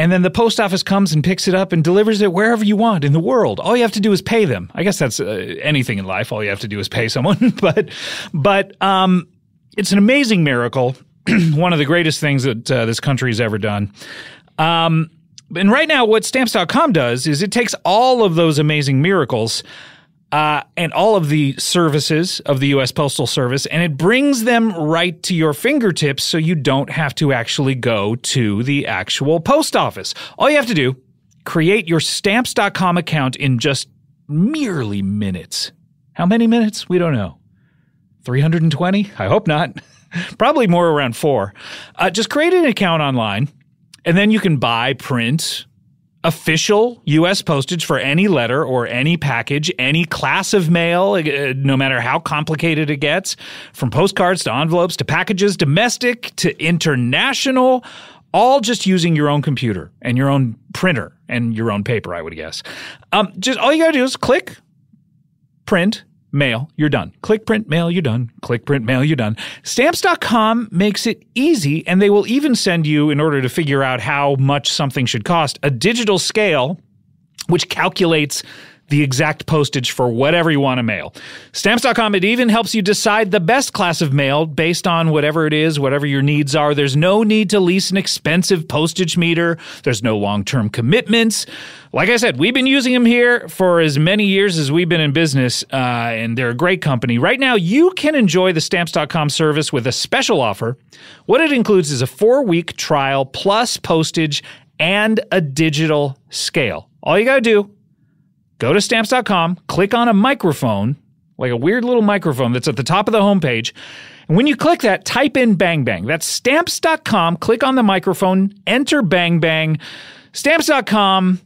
and then the post office comes and picks it up and delivers it wherever you want in the world. All you have to do is pay them. I guess that's uh, anything in life. All you have to do is pay someone. but but um, it's an amazing miracle. One of the greatest things that uh, this country has ever done. Um, and right now, what stamps.com does is it takes all of those amazing miracles uh, and all of the services of the U.S. Postal Service, and it brings them right to your fingertips so you don't have to actually go to the actual post office. All you have to do, create your stamps.com account in just merely minutes. How many minutes? We don't know. 320? I hope not. Probably more around four. Uh, just create an account online, and then you can buy, print, official U.S. postage for any letter or any package, any class of mail, uh, no matter how complicated it gets, from postcards to envelopes to packages, domestic to international, all just using your own computer and your own printer and your own paper, I would guess. Um, just all you got to do is click, print, mail, you're done. Click print, mail, you're done. Click print, mail, you're done. Stamps.com makes it easy, and they will even send you, in order to figure out how much something should cost, a digital scale which calculates the exact postage for whatever you want to mail. Stamps.com, it even helps you decide the best class of mail based on whatever it is, whatever your needs are. There's no need to lease an expensive postage meter, there's no long term commitments. Like I said, we've been using them here for as many years as we've been in business, uh, and they're a great company. Right now, you can enjoy the Stamps.com service with a special offer. What it includes is a four week trial plus postage and a digital scale. All you got to do go to stamps.com, click on a microphone, like a weird little microphone that's at the top of the homepage. And when you click that, type in Bang Bang. That's stamps.com, click on the microphone, enter Bang Bang. Stamps.com,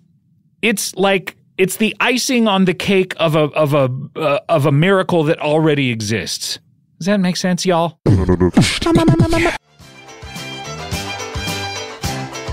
it's like it's the icing on the cake of a of a uh, of a miracle that already exists. Does that make sense, y'all?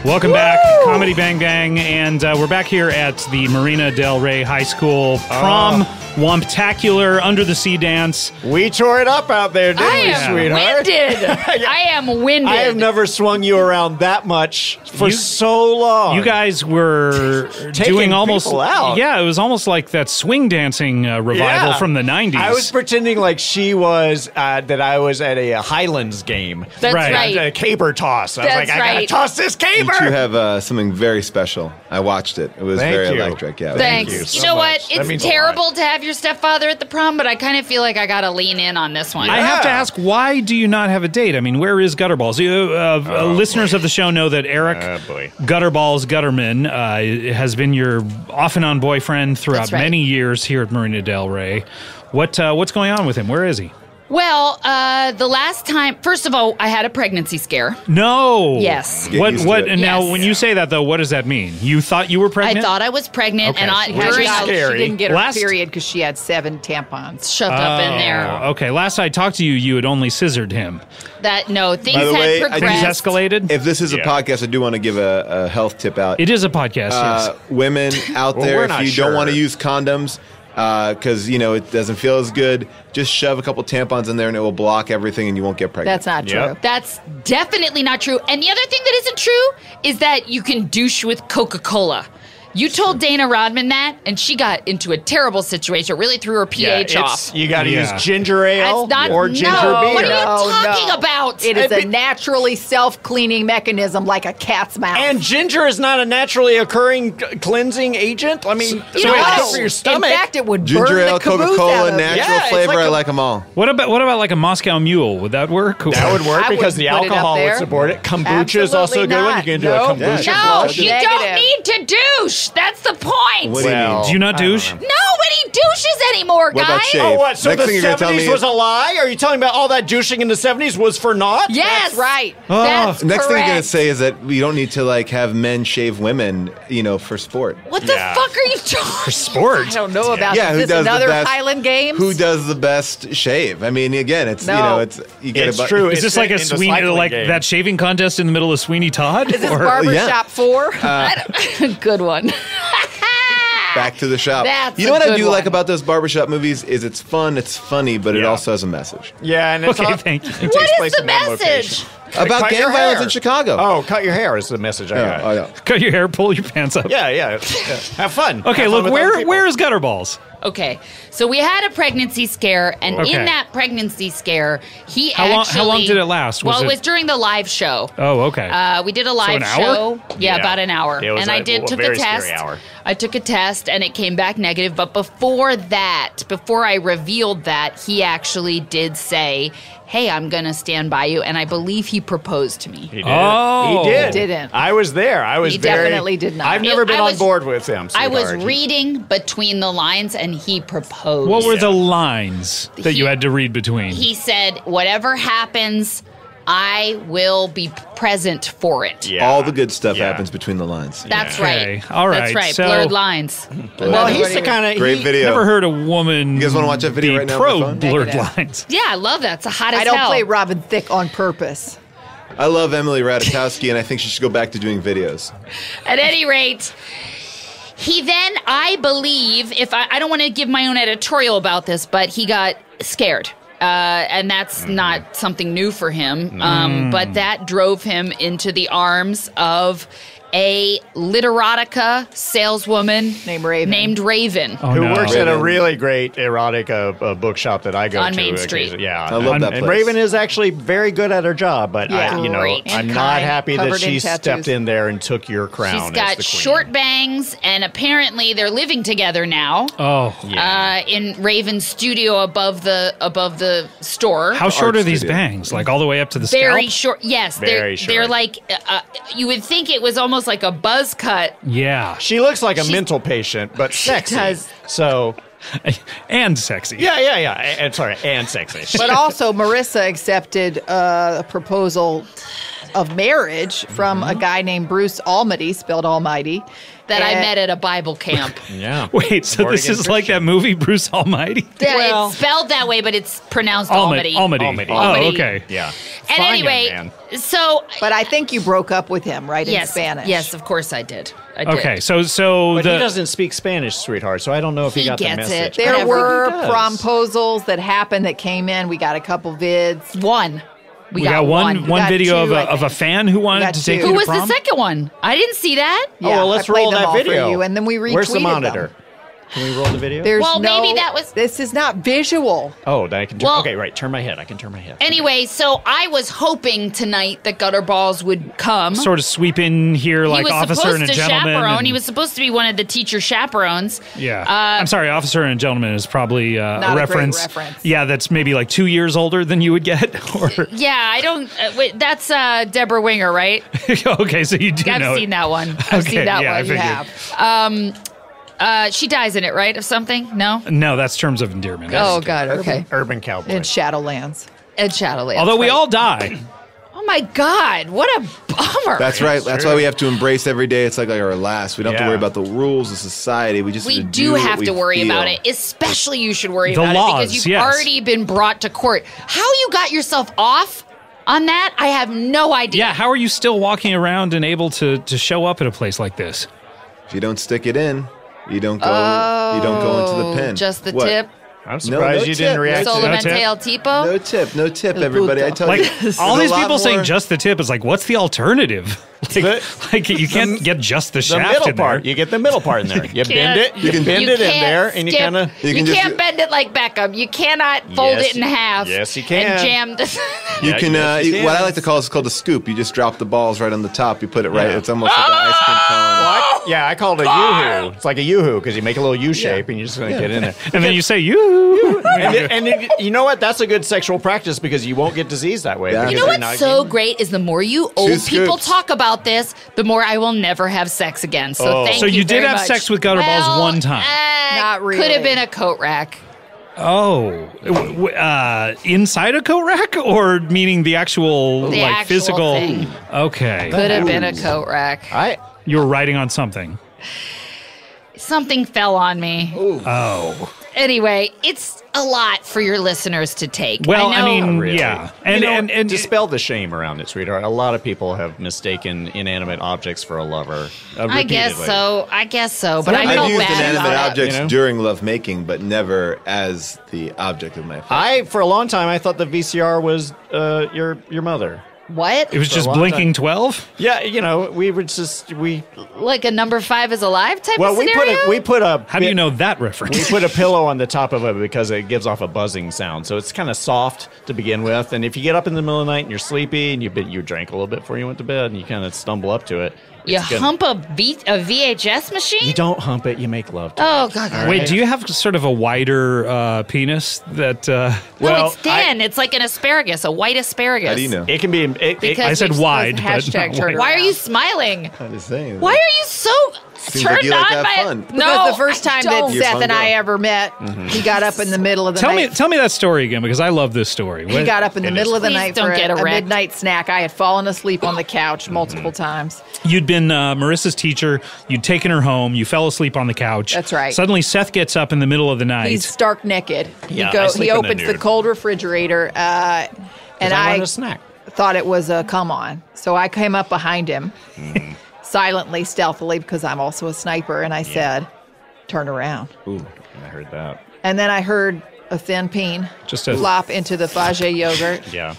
Welcome back, Comedy Bang Bang, and uh, we're back here at the Marina Del Rey High School prom Womptacular Under the Sea dance. We tore it up out there, didn't I we, am sweetheart? winded. I am winded. I have never swung you around that much for You- so long. You guys were Taking doing almost people out. yeah, it was almost like that swing dancing uh, revival Yeah. from the '90s. I was pretending like she was uh, that I was at a, Highlands game. That's Right. right. A caber toss. I was That's like, I gotta right. toss this You caber. two have uh, something very special. I watched it. It was Thank very you. electric. Yeah. Thank Thanks. you You, so know much. what? That It's a terrible lot. to have your stepfather at the prom, but I kind of feel like I got to lean in on this one. I have to ask, why do you not have a date? I mean, where is Gutterballs? You, uh, uh, listeners of the show know that Eric Oh, boy. Gutterballs Gutterman uh, has been your off and on boyfriend throughout That's right. many years here at Marina Del Rey. What uh, what's going on with him? Where is he? Well, uh, the last time, first of all, I had a pregnancy scare. No. Yes. Get What used to what? it. And now, Yes. when you say that though, what does that mean? You thought you were pregnant? I thought I was pregnant, Okay. and I She Yeah, during she, is got- scary. she didn't get her Last- period because she had seven tampons. shoved up in there. Oh, okay. Last I talked to you, you had only scissored him. That no things By the had way, I think Things escalated. If this is a Yeah. podcast, I do want to give a, a health tip out. it is a podcast. uh, yes. women out Well, there, we're if not you sure. don't want to use condoms Uh, because you know it doesn't feel as good, just shove a couple tampons in there and it will block everything and you won't get pregnant. That's not Yep. true. That's definitely not true. And the other thing that isn't true is that you can douche with Coca Cola. You told Dana Rodman that, and she got into a terrible situation. It really threw her Yeah, pH off. you got to Yeah. use ginger ale That's not or ginger no. beer. What are you oh, No, talking no. about? It is And a naturally self-cleaning mechanism like a cat's mouth. And ginger is not a naturally occurring c- cleansing agent. I mean, You so know it's what? for your stomach. In fact, it would Ginger burn ale, the caboose Coca out Cola, of natural Yeah, it's flavor. like I a- like them all. What about what about like a Moscow Mule? Would that work? that would work I because the wouldn't put it up alcohol would there. support it. Kombucha is also a Absolutely good one. You not. can do a Nope. kombucha Yeah. no, flush. you don't need to douche. Douche. That's the point. What do you Well, mean? Do you not I don't douche? know. Nobody douches anymore, What guys. about shave? Oh, what? So Next the thing you're gonna tell me seventies is- was a lie? Are you telling me about all that douching in the seventies was for naught? Yes, That's right. That's ah. Next thing you're gonna correct. say is that we don't need to like have men shave women, you know, for sport. What the Yeah. fuck are you talking? Sport. I don't know about Yeah, who this. does Another the best? Highland Games. Who does the best shave? I mean, again, it's you No. know, it's you get It's a bu- true. Is It's this like a in the Sweeney, cycling like game. that shaving contest in the middle of Sweeney Todd? Is this Or- Barbershop yeah. Four? Uh, Good one. back to the shop. That's you know a what I good do like about those barbershop movies is it's fun, it's funny, but it also has a message Yeah, and it's Okay, all- thank you. it takes What is place the in message? about gang violence hair. in Chicago. Oh, cut your hair is the message I yeah, got. oh, yeah. Cut your hair, pull your pants up. Yeah, yeah, yeah. Have fun. Okay, Have look, with other where where is Gutterballs? Okay, so we had a pregnancy scare, and Okay. in that pregnancy scare, he How long- actually. how long did it last? Was well, it it- was during the live show. Oh, okay. Uh, we did a live an hour? show. Yeah, Yeah. about an hour. It was and I a- did a took very a test. scary hour. I took a test and it came back negative. But before that, before I revealed that, he actually did say, "Hey, I'm gonna stand by you," and I believe he proposed to me. He did. Oh. he did. Didn't. I was there. I was He very- definitely did not. I've never It- been I on was- board with him. I was reading between the lines, and he proposed. what were the lines that you had to read between? He said, "Whatever happens." I will be present for it. Yeah. All the good stuff Yeah. happens between the lines. That's Okay, right. all right, That's right. so- Blurred lines. Well, he's the kind of Great he, video. Never heard a woman. You guys wanna watch that video right now Pro blurred Negative. lines. Yeah, I love that. It's a hot as I don't hell. play Robin Thicke on purpose. I love Emily Ratajkowski, and I think she should go back to doing videos. At any rate, he then, I believe, if I, I don't want to give my own editorial about this, but he got scared. Uh, and that's not something new for him. Um, but that drove him into the arms of a literotica saleswoman Named Raven. Named Raven. Oh, who no. works at a really great erotica uh, bookshop that I go On to Main. Street. Yeah, I love and, that And place. Raven is actually very good at her job, but Yeah. I, you know, Great. I'm And not happy that she in stepped in there and took your crown. She's as got the queen. short bangs, and apparently they're living together now. Oh, Yeah. uh, in Raven's studio above the above the store. how short are these studio. bangs? Like all the way up to the very scalp? short. Yes, they're Very they're like uh, uh, you would think it was almost like a buzz cut. Yeah, She looks like a She's- mental patient, but sexy. does. So and sexy. yeah, yeah, yeah. And, and sorry, and sexy. But also, Marissa accepted uh, a proposal of marriage from a guy named Bruce Almighty, spelled Almighty. That I eh. met at a Bible camp. yeah. Wait, so Born this again is like that movie Bruce Almighty? Yeah, Well- it's spelled that way, but it's pronounced Almighty. Almighty. Almighty. Almighty. Oh, okay. Yeah. And Fine young anyway, man. so But I think you broke up with him, right, in yes, Spanish. yes, of course I did. I did. Okay, so so But the he doesn't speak Spanish, sweetheart. So I don't know if he, He got the gets message. it. There Whatever. were He does. proposals that happened that came in. We got a couple vids. one. We got, one one. one got video two, of I a of a fan who wanted to take two. you Who to was the second one? I didn't see that. oh, well, let's I roll that all for video. you, and then we retweeted Where's the monitor? them. Can we roll the video? There's Well, no, maybe that was- This is not visual. oh, then I can turn. Well- okay, right. Turn my head. I can turn my head. Anyway, so I was hoping tonight that Gutter Balls would come. Sort of sweep in here like he was officer supposed and a to gentleman. chaperone. and- He was supposed to be one of the teacher chaperones. Yeah, Uh, I'm sorry. Officer and gentleman is probably uh, Not a a great reference. reference. Yeah, that's maybe like two years older than you would get. Or Yeah, I don't. Uh, wait, that's uh, Deborah Winger, right? okay, so you do I've know. seen it. that one. I've Okay, seen that yeah, I one. figured. have. Uh, she dies in it, right? Of something? No. No, that's terms of endearment. Oh God. Okay. Urban cowboy. In Shadowlands. Ed Shadowlands. Although we right. all die. Oh my God! What a bummer. That's right. That's why we have to embrace every day. It's like, like our last. We don't have to worry about the rules of society. We just we have to do what have we to worry feel. about it. Especially you should worry The about it because you've yes. already been brought to court. How you got yourself off on that? I have no idea. Yeah, how are you still walking around and able to to show up at a place like this? If you don't stick it in, you don't go. you don't go into the pin. Oh, Just the What? tip. I'm surprised no you tip. didn't react. to Solamente tip. tipo. No tip. No tip. Everybody, I tell Like you. there's all these lot people saying just the tip is like, what's the alternative? Like, The- like you can't get just the the shaft middle in there. You get the middle part in there. You bend can't- it. You, can- bend You it in can't there, and you kind of. You You, can just- can't bend it like Beckham. You cannot fold Yes, it in half. yes, you can. And jam this. You Yeah, can, yes, uh, you you- can. what I like to call is called a scoop. You just drop the balls right on the top. You put it right. Yeah. It's almost like an ice cream cone. What? yeah, I call it a yoo-hoo. It's like a yoo-hoo because you make a little U shape and you're just going to get in there. And then you say you. and, and you know what? That's a good sexual practice because you won't get disease that way. You know what's so great is the more you old people talk about this, the more I will never have sex again. So Oh. thank So you. So you did very have much. sex with gutter balls one time. uh, Not Could have been a coat rack. Oh, W- w- uh, inside a coat rack, or meaning the actual The like actual physical? thing. Okay, Could have been a coat rack. I, you were writing on something. Something fell on me. Oh, Anyway, it's a lot for your listeners to take. well, I, I, mean, really. yeah, and, and you know, and and dispel the shame around it, sweetheart. A lot of people have mistaken inanimate objects for a lover. Uh, I guess so. I guess so. But I I've used inanimate objects You know? during lovemaking, but never as the object of my affection. I, for a long time, I thought the VCR was uh, your your mother. What? it was for just blinking time. twelve. Yeah, you know, we would just we Like a number five is alive type well of we put scenario? a we put a How do you know that reference? We put a pillow on the top of it because it gives off a buzzing sound. So it's kind of soft to begin with. And if you get up in the middle of the night and you're sleepy and you bit you drank a little bit before you went to bed and you kind of stumble up to it, you it's gonna- hump a, v- a VHS machine? You don't hump it. You make love. To Oh, God. God. Wait, do you have sort of a wider uh, penis that? Uh, No, Well, it's thin. it's like an asparagus, a white asparagus. How do you know? it. It can be. It, it, Because I said we've- wide, but hashtag not turn wide. Why are you smiling? I'm just saying. Why are you so Seems turned like you like on to have by fun. it? Because No, the first time that You're Seth fun and I ever met, he got up in the middle of the Tell night. me, tell me that story again because I love this story. He got up in the middle is. of the Please night don't for get a, a midnight snack. I had fallen asleep on the couch multiple times. You'd been uh, Marissa's teacher. You'd taken her home. You fell asleep on the couch. That's right. Suddenly, Seth gets up in the middle of the night. He's stark naked. Yeah, I he, go, sleep he in the opens the cold refrigerator, uh, and I I, snack. thought it was a come on. So I came up behind him, Mm-hmm. Silently, stealthily, because I'm also a sniper, and I said, "Turn around." Ooh, I heard that. And then I heard a thin peen Just a- flop into the Fabergé yogurt, Yeah,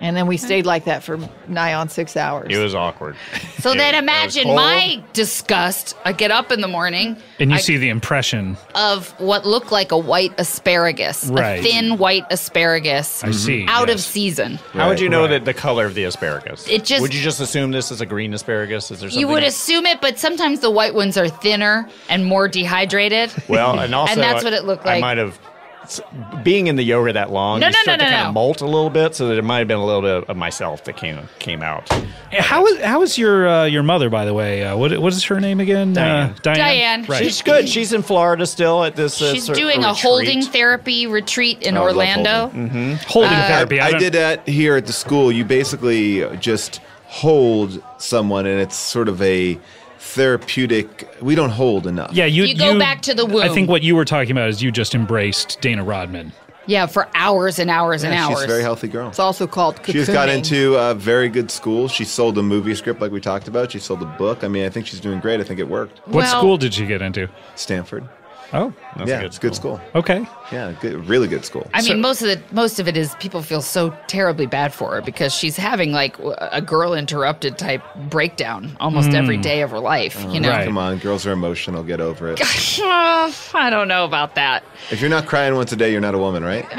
and then we stayed like that for nigh on six hours. it was awkward. So It- then it was imagine cold. my disgust. I get up in the morning and you I- see the impression. of what looked like a white asparagus, Right. a thin white asparagus, I see. out of yes. season. How would you know Right. that the color of the asparagus? It just- would you just assume this is a green asparagus? Is there something? You would assume it, but sometimes the white ones are thinner and more dehydrated. Well, and also, And that's what it looked I like. might have. S- Being in the yoga that long, No, you no, start no, to no, kind no. of molt a little bit, so there might have been a little bit of myself that came came out. How is how is your uh, your mother, by the way? Uh, what what is her name again? Diane. Uh, Diane. Diane. Right. She's good. She's in Florida still at this. Uh, She's sort doing a retreat. holding therapy retreat in Oh, I love Orlando. holding. holding Uh, therapy. I, don't- did that here at the school. You basically just hold someone, and it's sort of a therapeutic. We don't hold enough. Yeah, you You go back to the womb. I think what you were talking about is you just embraced Dana Rodman. Yeah, for hours and hours and Yeah, hours. she's a very healthy girl. It's also called cocooning. She's got into a very good school. She sold a movie script like we talked about. She sold a book. I mean, I think she's doing great. I think it worked. What Well- school did she get into? Stanford. Oh, That's yeah, a good it's good school. okay. Yeah, good, really good school. I mean, most of the most of it is people feel so terribly bad for her because she's having like a girl interrupted type breakdown almost every day of her life. You know, Right. Come on, girls are emotional. Get over it. Uh, I don't know about that. if you're not crying once a day, you're not a woman, right? Uh,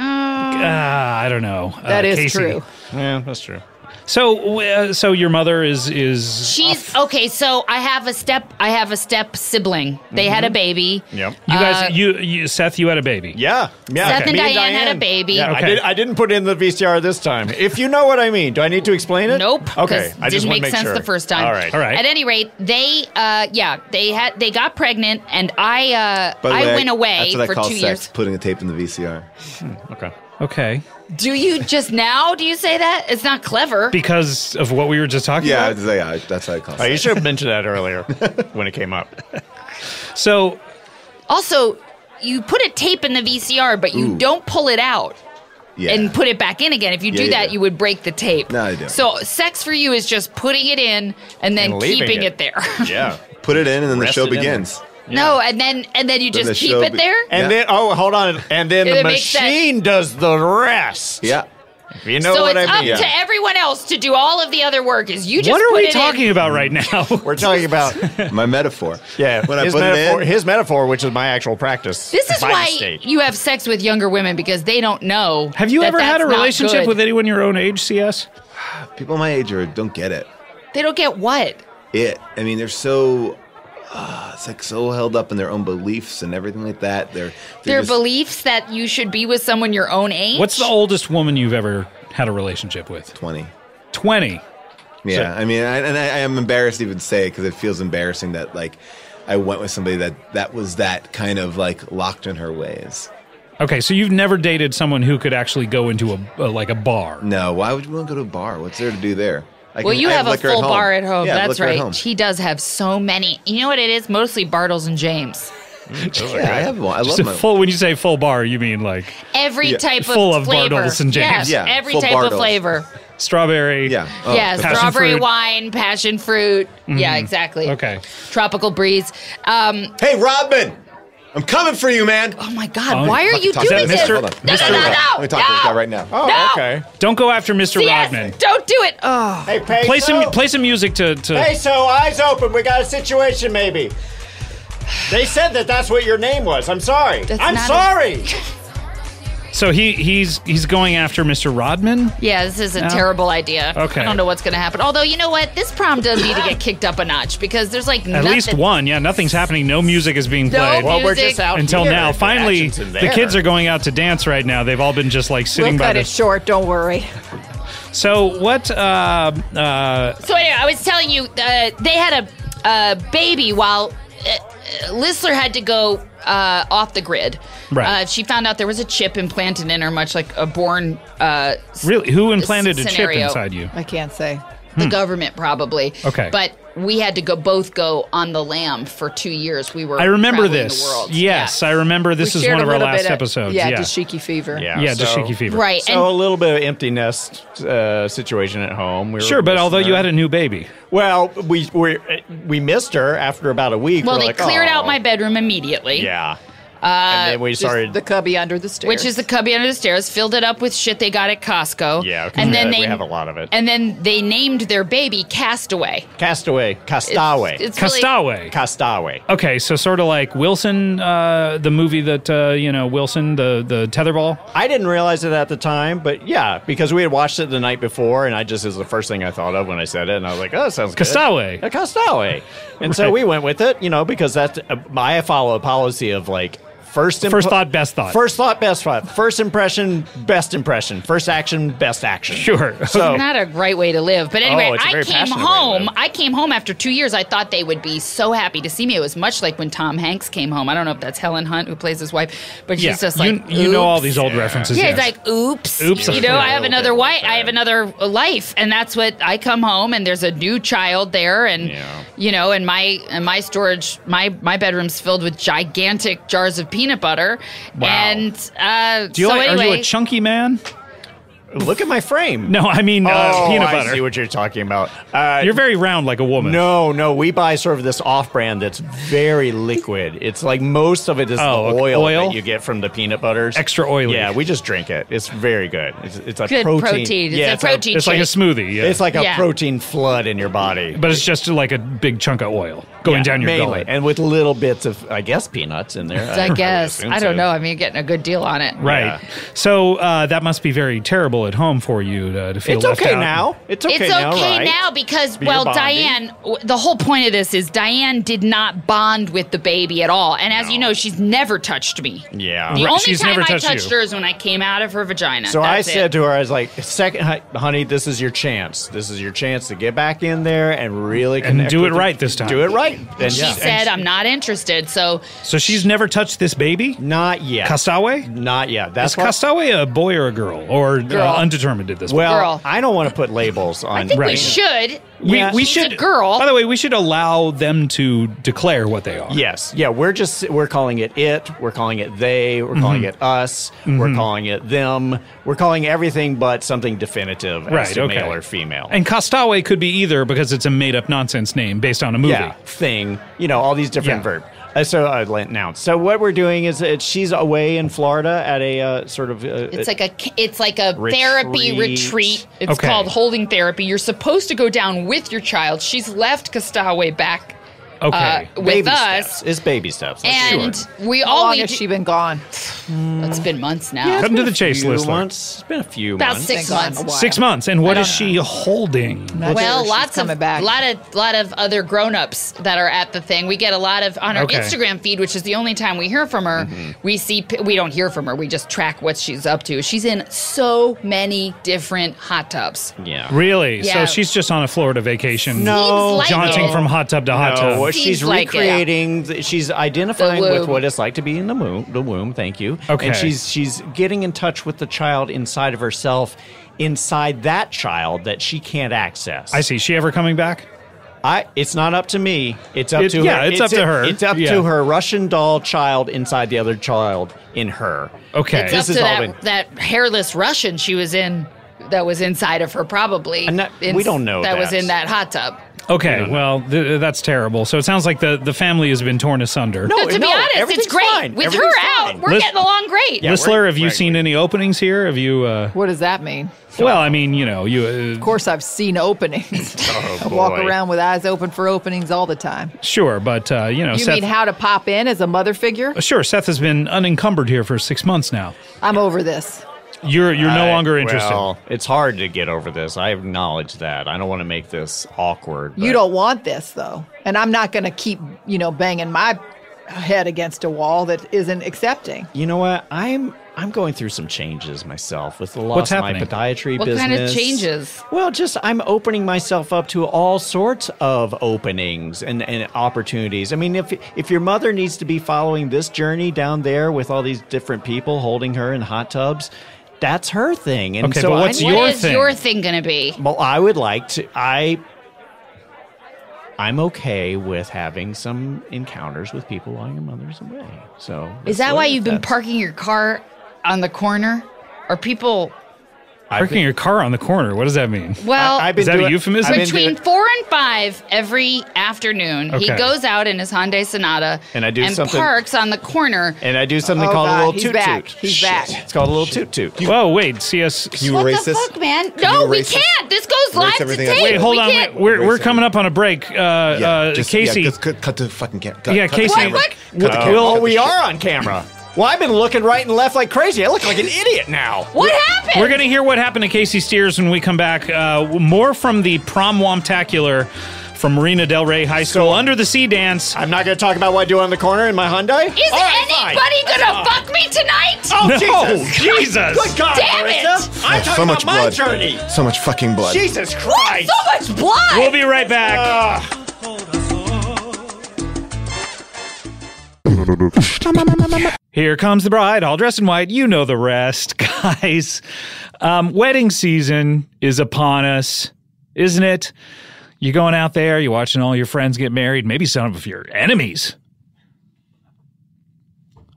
I don't know. That uh, is Casey. true. Yeah, that's true. So, uh, so your mother is is She's okay. So I have a step. I have a step sibling. They had a baby. Yep. you guys. Uh, you, you Seth, you had a baby. Yeah, yeah. Seth and Me Diane had a baby. Yeah, I Okay. did. I didn't put in the VCR this time. If you know what I mean, do I need to explain it? Nope. Okay. I just didn't want make make sense sure. the first time. All right. All right. At any rate, they, uh, yeah, they had they got pregnant, and I, uh, By I way, went away That's what for I call two sex, years. putting a tape in the VCR. Okay. Okay. Do you just now? Do you say that? It's not clever. Because of what we were just talking Yeah, about. it's- yeah, that's what I call Oh, you should have mentioned that earlier when it came up. So, also, you put a tape in the VCR, but you Ooh. don't pull it out. Yeah. and put it back in again. If you Yeah, do you that, do. you would break the tape. No, I don't. So sex for you is just putting it in and then And keeping it. it, there. Yeah. Put it in, and then the show it in begins. No, and then and then you Then just the keep show it be- there. And Yeah. then, oh, hold on. And then It the makes sense. machine does the rest. Yeah. You know so what it's I up mean? to everyone else to do all of the other work. Is you just what are put we it talking in. about right now? We're talking about, My metaphor. yeah, When I his, put it metaphor, in- his metaphor, which is my actual practice. This is by why mistake. you have sex with younger women because they don't know. Have you that ever had that's a not relationship good. with anyone your own age, CS? People my age are don't get it. They don't get what. it. I mean, they're so. Uh, it's like so held up in their own beliefs and everything like that. They're, they're Their just- beliefs that you should be with someone your own age. What's the oldest woman you've ever had a relationship with? 20. 20. Yeah, I mean, I, and I, I am embarrassed to even say it because it feels embarrassing that like I went with somebody that that was that kind of like locked in her ways. Okay, so you've never dated someone who could actually go into a, a like a bar. No, why would you want to go to a bar? What's there to do there? I Well, can- you I have a liquor at full bar at home. Yeah, That's right. home. He does have so many. You know what it is? Mostly Bartles and James. Yeah, I have one. I Just love my. full. When you say full bar, you mean like Every Yeah, type full of of flavor. Bartles and James. Yes, Yeah, every full type of flavor. strawberry. yeah. oh, yeah, strawberry fruit. wine, passion fruit. Yeah, exactly. Okay. Tropical breeze. Um, Hey, Rodman, I'm coming for you, man. oh my God, Oh, why are you doing this- this? Hold on. No, Mr. no, no, Rodman. no, Let me talk to this no. guy right now. Oh, No. okay. Don't go after Mr. Yes, Rodman. don't do it. Oh. Hey, Peso. Play some play some music to, to Hey, so eyes open. We got a situation, maybe. They said that that's what your name was. I'm sorry. That's I'm not a- sorry. So he he's he's going after Mr. Rodman. Yeah, this is a No? terrible idea. Okay. I don't know what's going to happen. Although, you know what? This prom does need to get kicked up a notch because there's like At nothing. least one. Yeah, nothing's happening. No music is being No played. Well, we're Music. just out until here. now. Finally, action's in the there. kids are going out to dance right now. They've all been just like sitting We'll by cut the. it short. Don't worry. So what? Uh, uh, So anyway, I was telling you, uh, they had a, a baby while uh, Listler had to go uh, off the grid. Right. Uh, she found out there was a chip implanted in her, much like a born uh, really, who implanted a chip scenario. inside you? I can't say. the government probably. Okay. But we had to go both go on the lam for two years. We were. I remember traveling this. The world. Yes, Yeah. I remember. This We is one of our last bit of- episodes. Yeah, Yeah, Dashiki fever. Yeah, yeah, so- Dashiki fever. Right. So a little bit of empty nest uh, situation at home. We were Sure, but although missing you had a new baby, well, we we we missed her after about a week. well, We're they like, cleared out "Oh." my bedroom immediately. Yeah. And then we started. the cubby under the stairs. Which is the cubby under the stairs, filled it up with shit they got at Costco. Yeah, 'cause and we then have- they we have a lot of it. And then they named their baby Castaway. Castaway, Castaway, It's, it's really- Castaway. Castaway. Okay, so sort of like Wilson, uh, the movie that uh, you know Wilson, the the tetherball. I didn't realize it at the time, but yeah, because we had watched it the night before, and I just is the first thing I thought of when I said it, and I was like, "Oh, that sounds good." Castaway. A Castaway. And so we went with it, you know, because that's uh, I follow a policy of like first imp- First thought, best thought. First thought, best thought. First impression, best impression. First action, best action. Sure. So not a right way to live. But oh, anyway, Oh, it's a I very came passionate way to home. I came home after two years. I thought they would be so happy to see me. It was much like when Tom Hanks came home. I don't know if that's Helen Hunt who plays his wife, but she's yeah, just like, you, you know all these old references. Yeah, yes. it's like, oops, Oops. You know, I have another bit wife. I have another life, and that's what I come home, and there's a new child there, and Yeah. you know, and my and my storage, my my bedroom's filled with gigantic jars of peanut butter, Wow. and uh, Do you so like? anyway, Are you a chunky man? Look at my frame. No, I mean uh, oh, peanut I butter. see what you're talking about. Uh, You're very round like a woman. No, no, we buy sort of this off-brand that's very liquid. It's like most of it is Oh, the oil, oil? that you get from the peanut butters. Extra oily. Yeah, we just drink it. It's very good. It's, it's a Good protein. protein. It's Yeah, a protein It's like a smoothie. Yeah. It's like a Yeah. protein flood in your body. but it's just like a big chunk of oil going Yeah, down your mainly, gullet. and with little bits of, I guess, peanuts in there. I guess. assume I don't so. know. I mean, you're getting a good deal on it. Right. Yeah. So uh, that must be very terrible at home for you to, to feel It's left okay out. now. It's okay now. it's now, okay right? now because, You're well. Diane, the whole point of this is Diane did not bond with the baby at all. And as you know, she's never touched me. Yeah. The Right, only she's time never I touched touched you. her is when I came out of her vagina. So I said it. to her, I was like, second, honey, this is your chance. This is your chance to get back in there and really And do it the- right this time. Do it right. And she yeah. said, I'm not interested. So So she's never touched this baby? not yet. Castaway? Not yet. That's Is why- a boy or a girl? Or Girl. Undetermined at this point? Well, Girl. I don't want to put labels on. I think we Right. should. we, Yeah. we She's a should girl. By the way, we should allow them to declare what they are. Yes. Yeah. We're just we're calling it it. We're calling it they. We're calling Mm-hmm. it us. We're calling it them. We're calling everything but something definitive as Right, to okay. male or female. And Castaway could be either because it's a made up nonsense name based on a movie. yeah, thing. You know, all these different Yeah. verbs. Uh, so uh, now, so what we're doing is uh, she's away in Florida at a uh, sort of. Uh, It's like a it's like a therapy Retreat. retreat. It's Okay. called holding therapy. You're supposed to go down with your child. She's left Castaway back Okay. Uh, with baby us. steps. It's baby steps. And sure. we How all long need has to- she been gone? It's been months now. Come to the chase, few Listler. months. It's been a few months. About months. six Been months. Six months. And what is I she holding? Not Well, sure lots of coming back. lot of lot of other grown-ups that are at the thing. We get a lot of on our Okay. Instagram feed, which is the only time we hear from her. Mm-hmm. We see we don't hear from her. We just track what she's up to. She's in so many different hot tubs. Yeah. Really? Yeah. So she's just on a Florida vacation. No, like Jaunting it. from hot tub to hot No, tub. What she's like it. recreating. She's identifying with what it's like to be in the womb. The womb. Thank you. Okay. And she's she's getting in touch with the child inside of herself, inside that child that she can't access. I see. She ever coming back? I. It's not up to me. It's up It- to yeah, her. it's up to her. It's up Yeah. to her Russian doll child inside the other child in her. Okay. It's This up is to all that, been- that hairless Russian she was in. That was inside of her, probably. And that- we don't know That was in that hot tub. Okay. Well, th- that's terrible. So it sounds like the, the family has been torn asunder. No, to be honest, it's everything's great. fine. With her Everything's out, fine. we're Lis- getting along great. Yeah. Whistler, we're- have you we're seen great. any openings here? Have you? Uh, What does that mean? well, I mean, you know, you. Uh, Of course, I've seen openings. Oh, I walk boy. around with eyes open for openings all the time. Sure, but uh, you know, You Seth. mean how to pop in as a mother figure? Sure, Seth has been unencumbered here for six months now. I'm over this. You're you're no I- longer interested. Well, it's hard to get over this. I acknowledge that. I don't want to make this awkward. You don't want this though, and I'm not going to keep you know banging my head against a wall that isn't accepting. You know what? I'm I'm going through some changes myself with the loss What's of my happening? podiatry What business. kind of changes? Well, just I'm opening myself up to all sorts of openings and, and opportunities. I mean, if if your mother needs to be following this journey down there with all these different people holding her in hot tubs, that's her thing. And Okay, so but what's need- What your is thing? your thing going to be? Well, I would like to. I. I'm okay with having some encounters with people while your mother's away. So Is that why you've been parking your car on the corner? Are people? I've Parking your car on the corner. What does that mean? Well, I, have been Is that a euphemism? I've between doing- four and five every afternoon, he goes out in his Hyundai Sonata And I do something- parks on the corner. and I do something Oh, called God, a little he's toot back. toot. He's Shit. back. It's called a little toot toot. Whoa, wait. CS. you what erase the this? fuck, man? Can No, we can't. This goes Erase live to tape. Wait, hold we on. Can't. Wait, we're, we're coming up on a break. Uh, uh, just, Casey. Yeah, cut, cut the fucking camera. Yeah, Casey. What? What? Cut the camera. oh, cut we are on camera. Well, I've been looking right and left like crazy. I look like an idiot now. What happened? We're going to hear what happened to Casey Steers when we come back. Uh, more from the prom womptacular from Marina Del Rey High School so, under the sea dance. I'm not going to talk about what I do on the corner in my Hyundai. Is All right, anybody gonna fuck me tonight? Oh, No, Jesus! Jesus. Good God, Damn Marissa! it. I'm Oh, talking so much about blood. my journey. So much fucking blood. Jesus Christ! So much blood. We'll be right back. Ugh. Here comes the bride, all dressed in white. You know the rest, guys. Um, wedding season is upon us, isn't it? You're going out there, you're watching all your friends get married, maybe some of your enemies.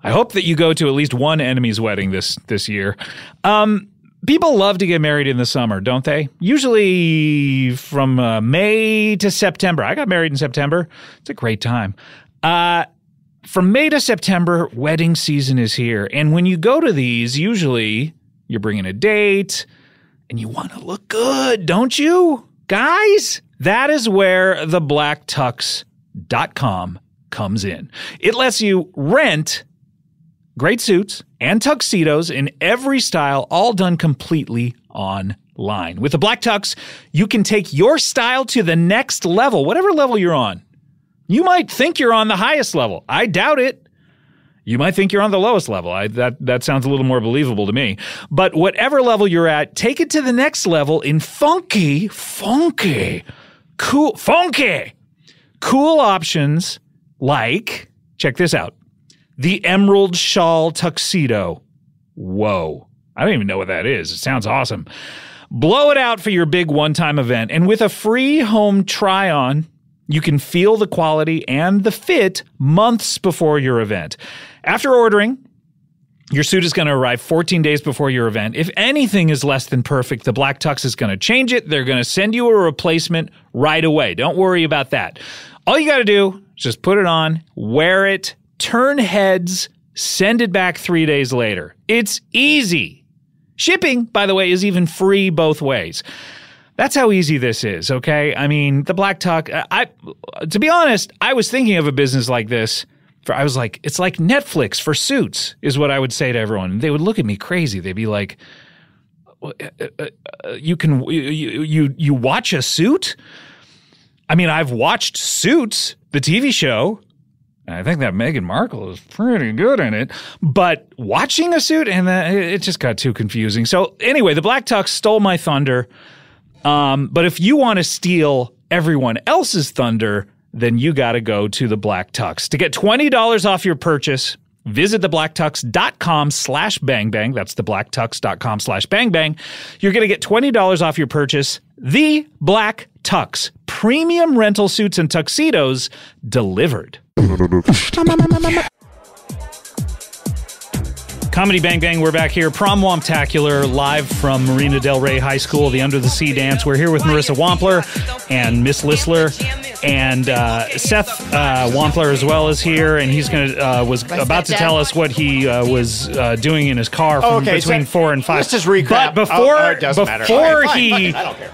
I hope that you go to at least one enemy's wedding this this year. Um, people love to get married in the summer, don't they? Usually from uh, May to September. I got married in September. It's a great time. Uh, from May to September, wedding season is here. And when you go to these, usually you're bringing a date and you want to look good, don't you? Guys, that is where the blacktux.com comes in. It lets you rent great suits and tuxedos in every style, all done completely online. With the Black Tux, you can take your style to the next level, whatever level you're on. You might think you're on the highest level. I doubt it. You might think you're on the lowest level. I, that that sounds a little more believable to me. But whatever level you're at, take it to the next level in funky, funky, cool, funky, cool options like check this out: the Emerald Shawl Tuxedo. Whoa! I don't even know what that is. It sounds awesome. Blow it out for your big one-time event, and with a free home try-on. You can feel the quality and the fit months before your event. After ordering, your suit is going to arrive 14 days before your event. If anything is less than perfect, the Black Tux is going to change it. They're going to send you a replacement right away. Don't worry about that. All you got to do is just put it on, wear it, turn heads, send it back three days later. It's easy. Shipping, by the way, is even free both ways. That's how easy this is, okay? I mean, the black tuck. I, to be honest, I was thinking of a business like this. For I was like, it's like Netflix for suits, is what I would say to everyone. They would look at me crazy. They'd be like, "Well, uh, uh, uh, "You can you you you watch a suit?" I mean, I've watched Suits, the TV show. I think that Meghan Markle is pretty good in it, but watching a suit and it just got too confusing. So anyway, the Black Tux stole my thunder. Um, but if you want to steal everyone else's thunder, then you got to go to the Black Tux. To get $20 off your purchase, visit theblacktux.com slash bangbang. That's theblacktux.com slash bangbang. You're going to get $20 off your purchase. The Black Tux. Premium rental suits and tuxedos delivered. Comedy Bang Bang, we're back here. Prom Womptacular, live from Marina Del Rey High School, the Under the Sea Dance. We're here with Marissa Wompler and Miss Listler, and uh, Seth uh, Wompler as well is here, and he's gonna uh, was about to tell us what he uh, was uh, doing in his car from Okay, between so four and five. let's just recap. But before Oh, oh, it doesn't matter. before Okay, fine, he it, I don't care.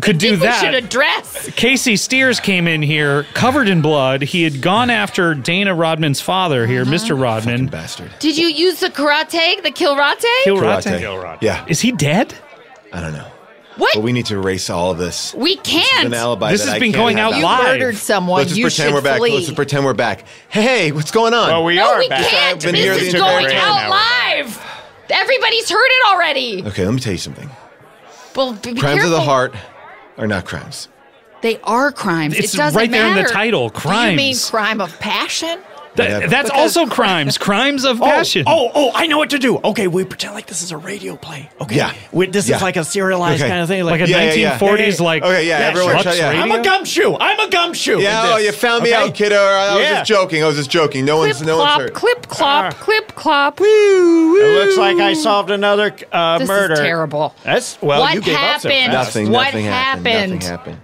Could do we should that, address. Casey Steers came in here covered in blood. He had gone after Dana Rodman's father here, Uh-huh. Mr. Rodman. Bastard. Did you use the karate, the kilrate? Kilrate. Karate. Yeah, Is he dead? I don't know. what? But we need to erase all of this. we This is can't. an alibi This that has I been going have out happen. You live. murdered someone. Let's just you pretend we're back. flee. Let's just pretend we're back. Hey, what's going on? Well, we no, are we back. can't. been This here the is entire going time. out Now we're back. live. Everybody's heard it already. okay, let me tell you something. Well, be Crimes careful. of the heart are not crimes. They are crimes. It's it doesn't right there in the matter. title. Do you mean crime of passion? Th- Yeah. that's Because- also crimes. Crimes of Oh, passion. Oh, oh, I know what to do. Okay, we pretend like this is a radio play. Okay. Yeah. We, this Yeah. is like a serialized Okay. kind of thing. like a Yeah, yeah, yeah. 1940s, like Okay, yeah, everyone shut- yeah. I'm a gumshoe. I'm a gumshoe. Yeah, oh, you found me Okay? out, kiddo. I was Yeah. just joking. I was just joking. No Clip one's, no one's clop, hurt. clip clop, Ah. clip clop. It looks like I solved another uh, This murder. is terrible. That's well, What you gave up so happened? fast. Nothing, What nothing happened. happened? Nothing happened.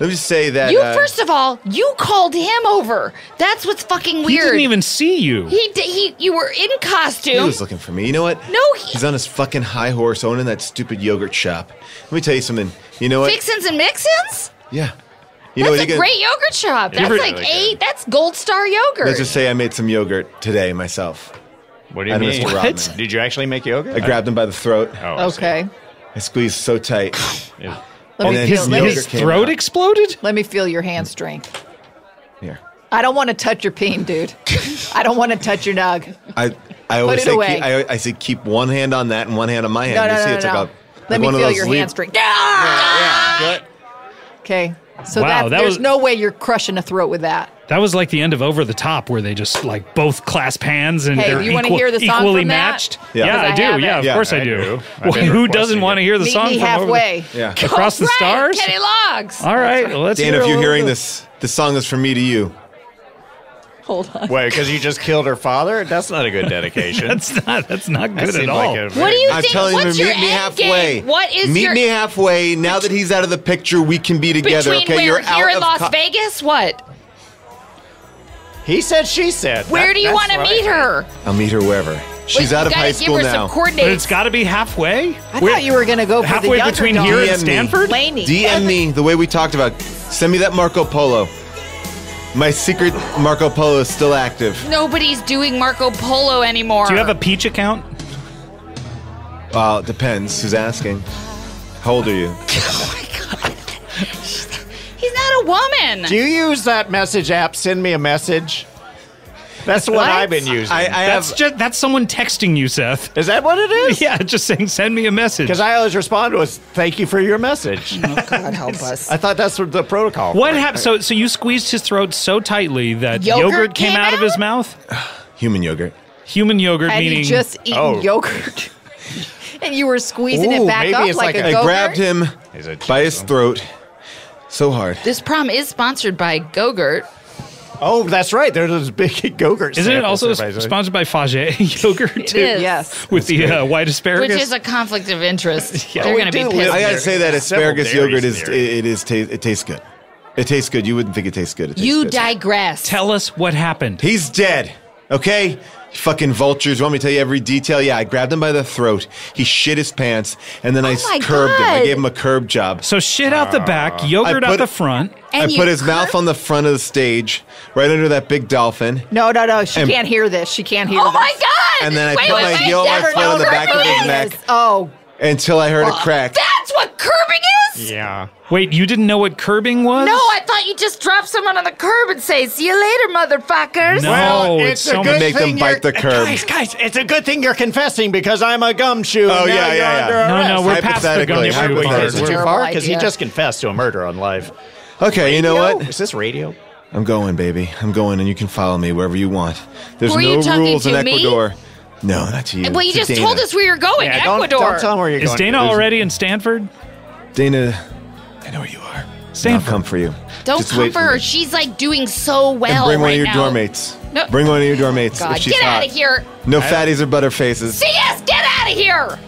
Let me just say that. You uh, first of all, you called him over. That's what's fucking weird. He didn't even see you. He did. He. You were in costume. He was looking for me. You know what? No, he- he's on his fucking high horse owning that stupid yogurt shop. Let me tell you something. You know what? Fixins and Mixins. Yeah. You know That's what? a You great yogurt shop. That's ever- like Really eight. That's Gold Star yogurt. Let's just say I made some yogurt today myself. What do you Out mean? Mr. Did you actually make yogurt? I grabbed him by the throat. Oh, Okay. I squeezed so tight. Yeah. Let And me then feel. his Let me, yogurt His throat out. exploded? let me feel your hand strength. Here. I don't want to touch your peen, dude. I don't want to touch your nug. I I always it say away. keep, I, I say keep one hand on that and one hand on my hand. No, no, you see, no, it's no, like a Let like me one of feel those your leap- hand strength. Ah! Yeah. Good. Okay. So Wow, that, that there's was- no way you're crushing a throat with that. That was like the end of Over the Top, where they just like both clasp hands and Hey, they're you wanna equal- hear the song equally from that? matched. Yeah. Yeah, I, I do. have Yeah, of Yeah, course I, I do. do. Well, who doesn't want to hear the Meet song me from Over the- halfway. Yeah. across the stars? Kenny Logs. All right, well, let's Dan, hear if you're hearing this, this song is from me to you. Hold on. Wait, because you just killed her father? That's not a good dedication. That's not. That's not That good at all. like What do very- you I'm think? telling What's you, your meet me end halfway. game? What is meet your me halfway. Now that he's out of the picture, we can be together. between okay, where you're here out in of Las co- Vegas? What? He said, she said. Where That- do you that's want to right. meet her? I'll meet her wherever. She's Wait, out you of gotta high give school her now. Some But coordinates. it's got to be halfway. I Where- thought you were going to go for halfway the younger between dog. here and DM me. Stanford. Laney. DM me the way we talked about. Send me that Marco Polo. My secret Marco Polo is still active. Nobody's doing Marco Polo anymore. Do you have a Peach account? Well, it depends. Who's asking? How old are you? Oh He's not a woman. Do you use that message app, Send Me a Message? That's what, What? I've been using. I, I That's have. just that's someone texting you, Seth. is that what it is? Yeah, just saying send me a message. Because I always respond with, thank you for your message. Oh, God help us. I thought that's what the protocol. What for it. happened? So, so you squeezed his throat so tightly that Yogurt yogurt, came, came out, of his mouth. Human yogurt. Human yogurt, Had meaning just eaten Oh. yogurt? and you were squeezing Ooh, it back up it's like, like a a- I go grabbed him He's a by his cheeseman. throat so hard. This prom is sponsored by Gogurt. Oh, that's right. There's those big Go-Gurt isn't it also sponsored by Faget yogurt too? is. Yes. with the uh, white asparagus. Which is a conflict of interest. Yeah. They're We going to be pissed. I gotta say that asparagus yogurt is there. it, it is ta- it tastes good. It tastes good. You wouldn't think it tastes good. It tastes You good. digress. Tell us what happened. He's dead. Okay. Fucking vultures. Want me to tell you every detail? Yeah, I grabbed him by the throat. He shit his pants, and then oh I Oh my curbed him. I gave him a curb job. So shit out the back, ah. yogurt I out put- the front. And I put his curb- mouth on the front of the stage, right under that big dolphin. No, no, no. She And- can't hear this. She can't hear Oh this. my god! And then I wait, put wait, my wait, heel, my on the back of his neck Oh, until I heard a crack. That's what curbing is. Yeah. Wait, you didn't know what curbing was? No, I thought you just drop someone on the curb and say, "See you later, motherfuckers." No, Well, it's, it's a so good Make them thing bite you're- the curb. Guys, guys, it's a good thing you're confessing because I'm a gumshoe. Oh, yeah, yeah, yeah. No, no, we're past the Hypothetically, gumshoe Wait, wait, part. is it too far? Because he just confessed to a murder on live. Okay, you know what? Is this radio? I'm going, baby. I'm going, and you can follow me wherever you want. There's Who are no you talking rules in Ecuador. me? Ecuador. No, not to you. Well, you to just Dana. told us where you're going, Yeah, don't, Ecuador. don't tell him where you're Is going. Dana already in Stanford? Dana, I know where you are. Stanford. I'll come for you. Don't Just wait come for her. me. She's like doing so And well bring one of your now. dorm mates. No. Bring one of your dorm mates. God, if she's get out of here. No fatties or butter butterfaces. CS, get out of here.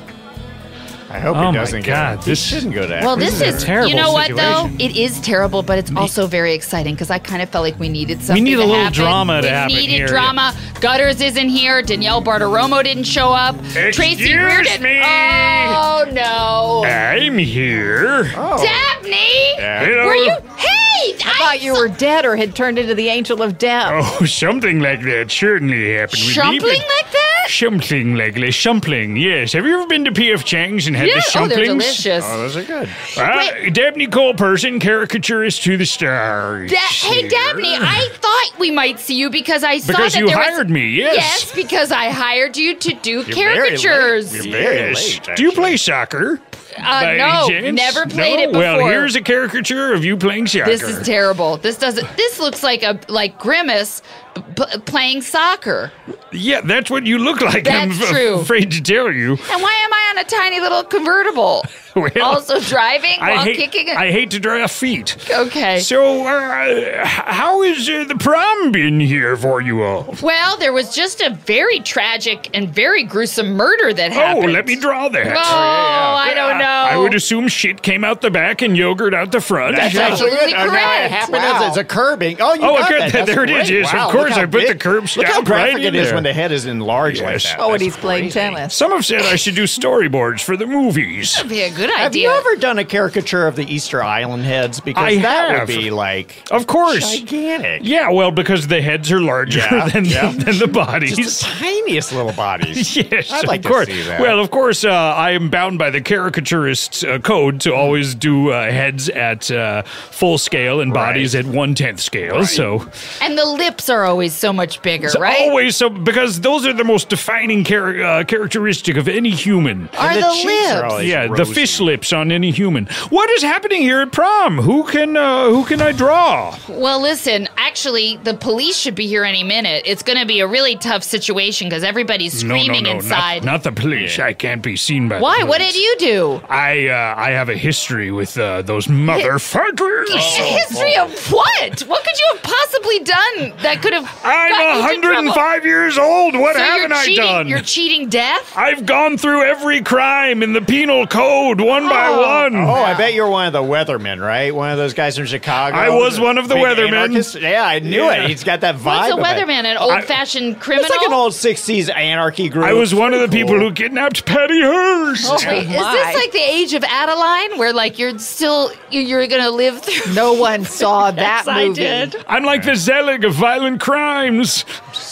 I hope Oh he doesn't God, get this- shouldn't go to Well, this is is, terrible you know what though? It is terrible, but it's also very exciting because I kind of felt like we needed something. We need a to little happen. drama to we happen needed here. drama. Gutters isn't here. Danielle Bartiromo didn't show up. Tracy Excuse Reardon. me. Oh no, I'm here. Oh. Dabney. Hello. Were you? Hey, I thought you were dead or had turned into the angel of death. Oh, something like that certainly happened with me. Like that? Something like that. Shumpling, yes. Have you ever been to P.F. Chang's and had Yeah. the Oh, they're delicious. Oh, those are good. Uh, Dabney Coleperson, caricaturist to the stars. Da- hey. Dabney, I thought we might see you because I saw Because that you there was- hired me, yes. Yes, because I hired you to do You're very late. caricatures. You're very Yes. late, Do you play soccer? Uh, no, chance? never played it No? Well, here's a caricature of you playing soccer. This is terrible. This doesn't. This looks like a like Grimace p- p- playing soccer. Yeah, that's what you look like. That's I'm f- true. afraid to tell you. And why am I on a tiny little convertible? Well, also driving I while hate, kicking. I hate to draw feet. okay. So, uh, h- how has uh, the prom been here for you all? well, there was just a very tragic and very gruesome murder that happened. Oh, let me draw that. Oh, I don't know. I would assume shit came out the back and yogurt out the front. That's Yeah. absolutely Okay, correct. What happened Wow. is it's a curbing. Oh, you Oh, got okay, that. That's there it is, great. yes, of Wow, course, look how I put the big- curb Look how stamp right graphic in it is there. when the head is enlarged like Yes. that. oh, and That's he's playing tennis. Some have said I should do storyboards for the movies. That'd be a good idea. Have you ever done a caricature of the Easter Island heads? Because I that have. would be like Of course. gigantic. Yeah, well, because the heads are larger Yeah, than, yeah. than the bodies. Just the tiniest little bodies. Yes, I'd like of course. see that. Well, of course, uh, I am bound by the caricaturist's uh, code to always do uh, heads at uh, full scale and bodies at one tenth scale. So And the lips are always so much bigger, it's right? always so because those are the most defining char- uh, characteristic of any human. are And the, cheeks lips? are always yeah, the fish lips on any human. What is happening here at prom? Who can uh, who can I draw? Well, listen, actually, the police should be here any minute. It's going to be a really tough situation because everybody's screaming no, no, no, inside. Not, not the police. I can't be seen by. Why? The What did you do? I uh, I have a history with uh, those motherfuckers. A history of what? What could you have possibly done that could have? I'm gotten you into trouble? 105 years old. What So haven't you're I cheating, done? You're cheating death. I've gone through every crime in the penal code one by oh. one. Oh, I bet you're one of the weathermen, right? One of those guys from Chicago. I was one of the weathermen. anarchist? Yeah, I knew Yeah. it. He's got that vibe. What's a weatherman? An old-fashioned criminal? It's like an old '60s anarchy group. I was one of the Pretty people who kidnapped Patty Hearst. Oh, Wait, is this like the age of Adaline, where like you're still you- you're gonna live through? No one saw that movie. I'm like the Zelig of violent crimes.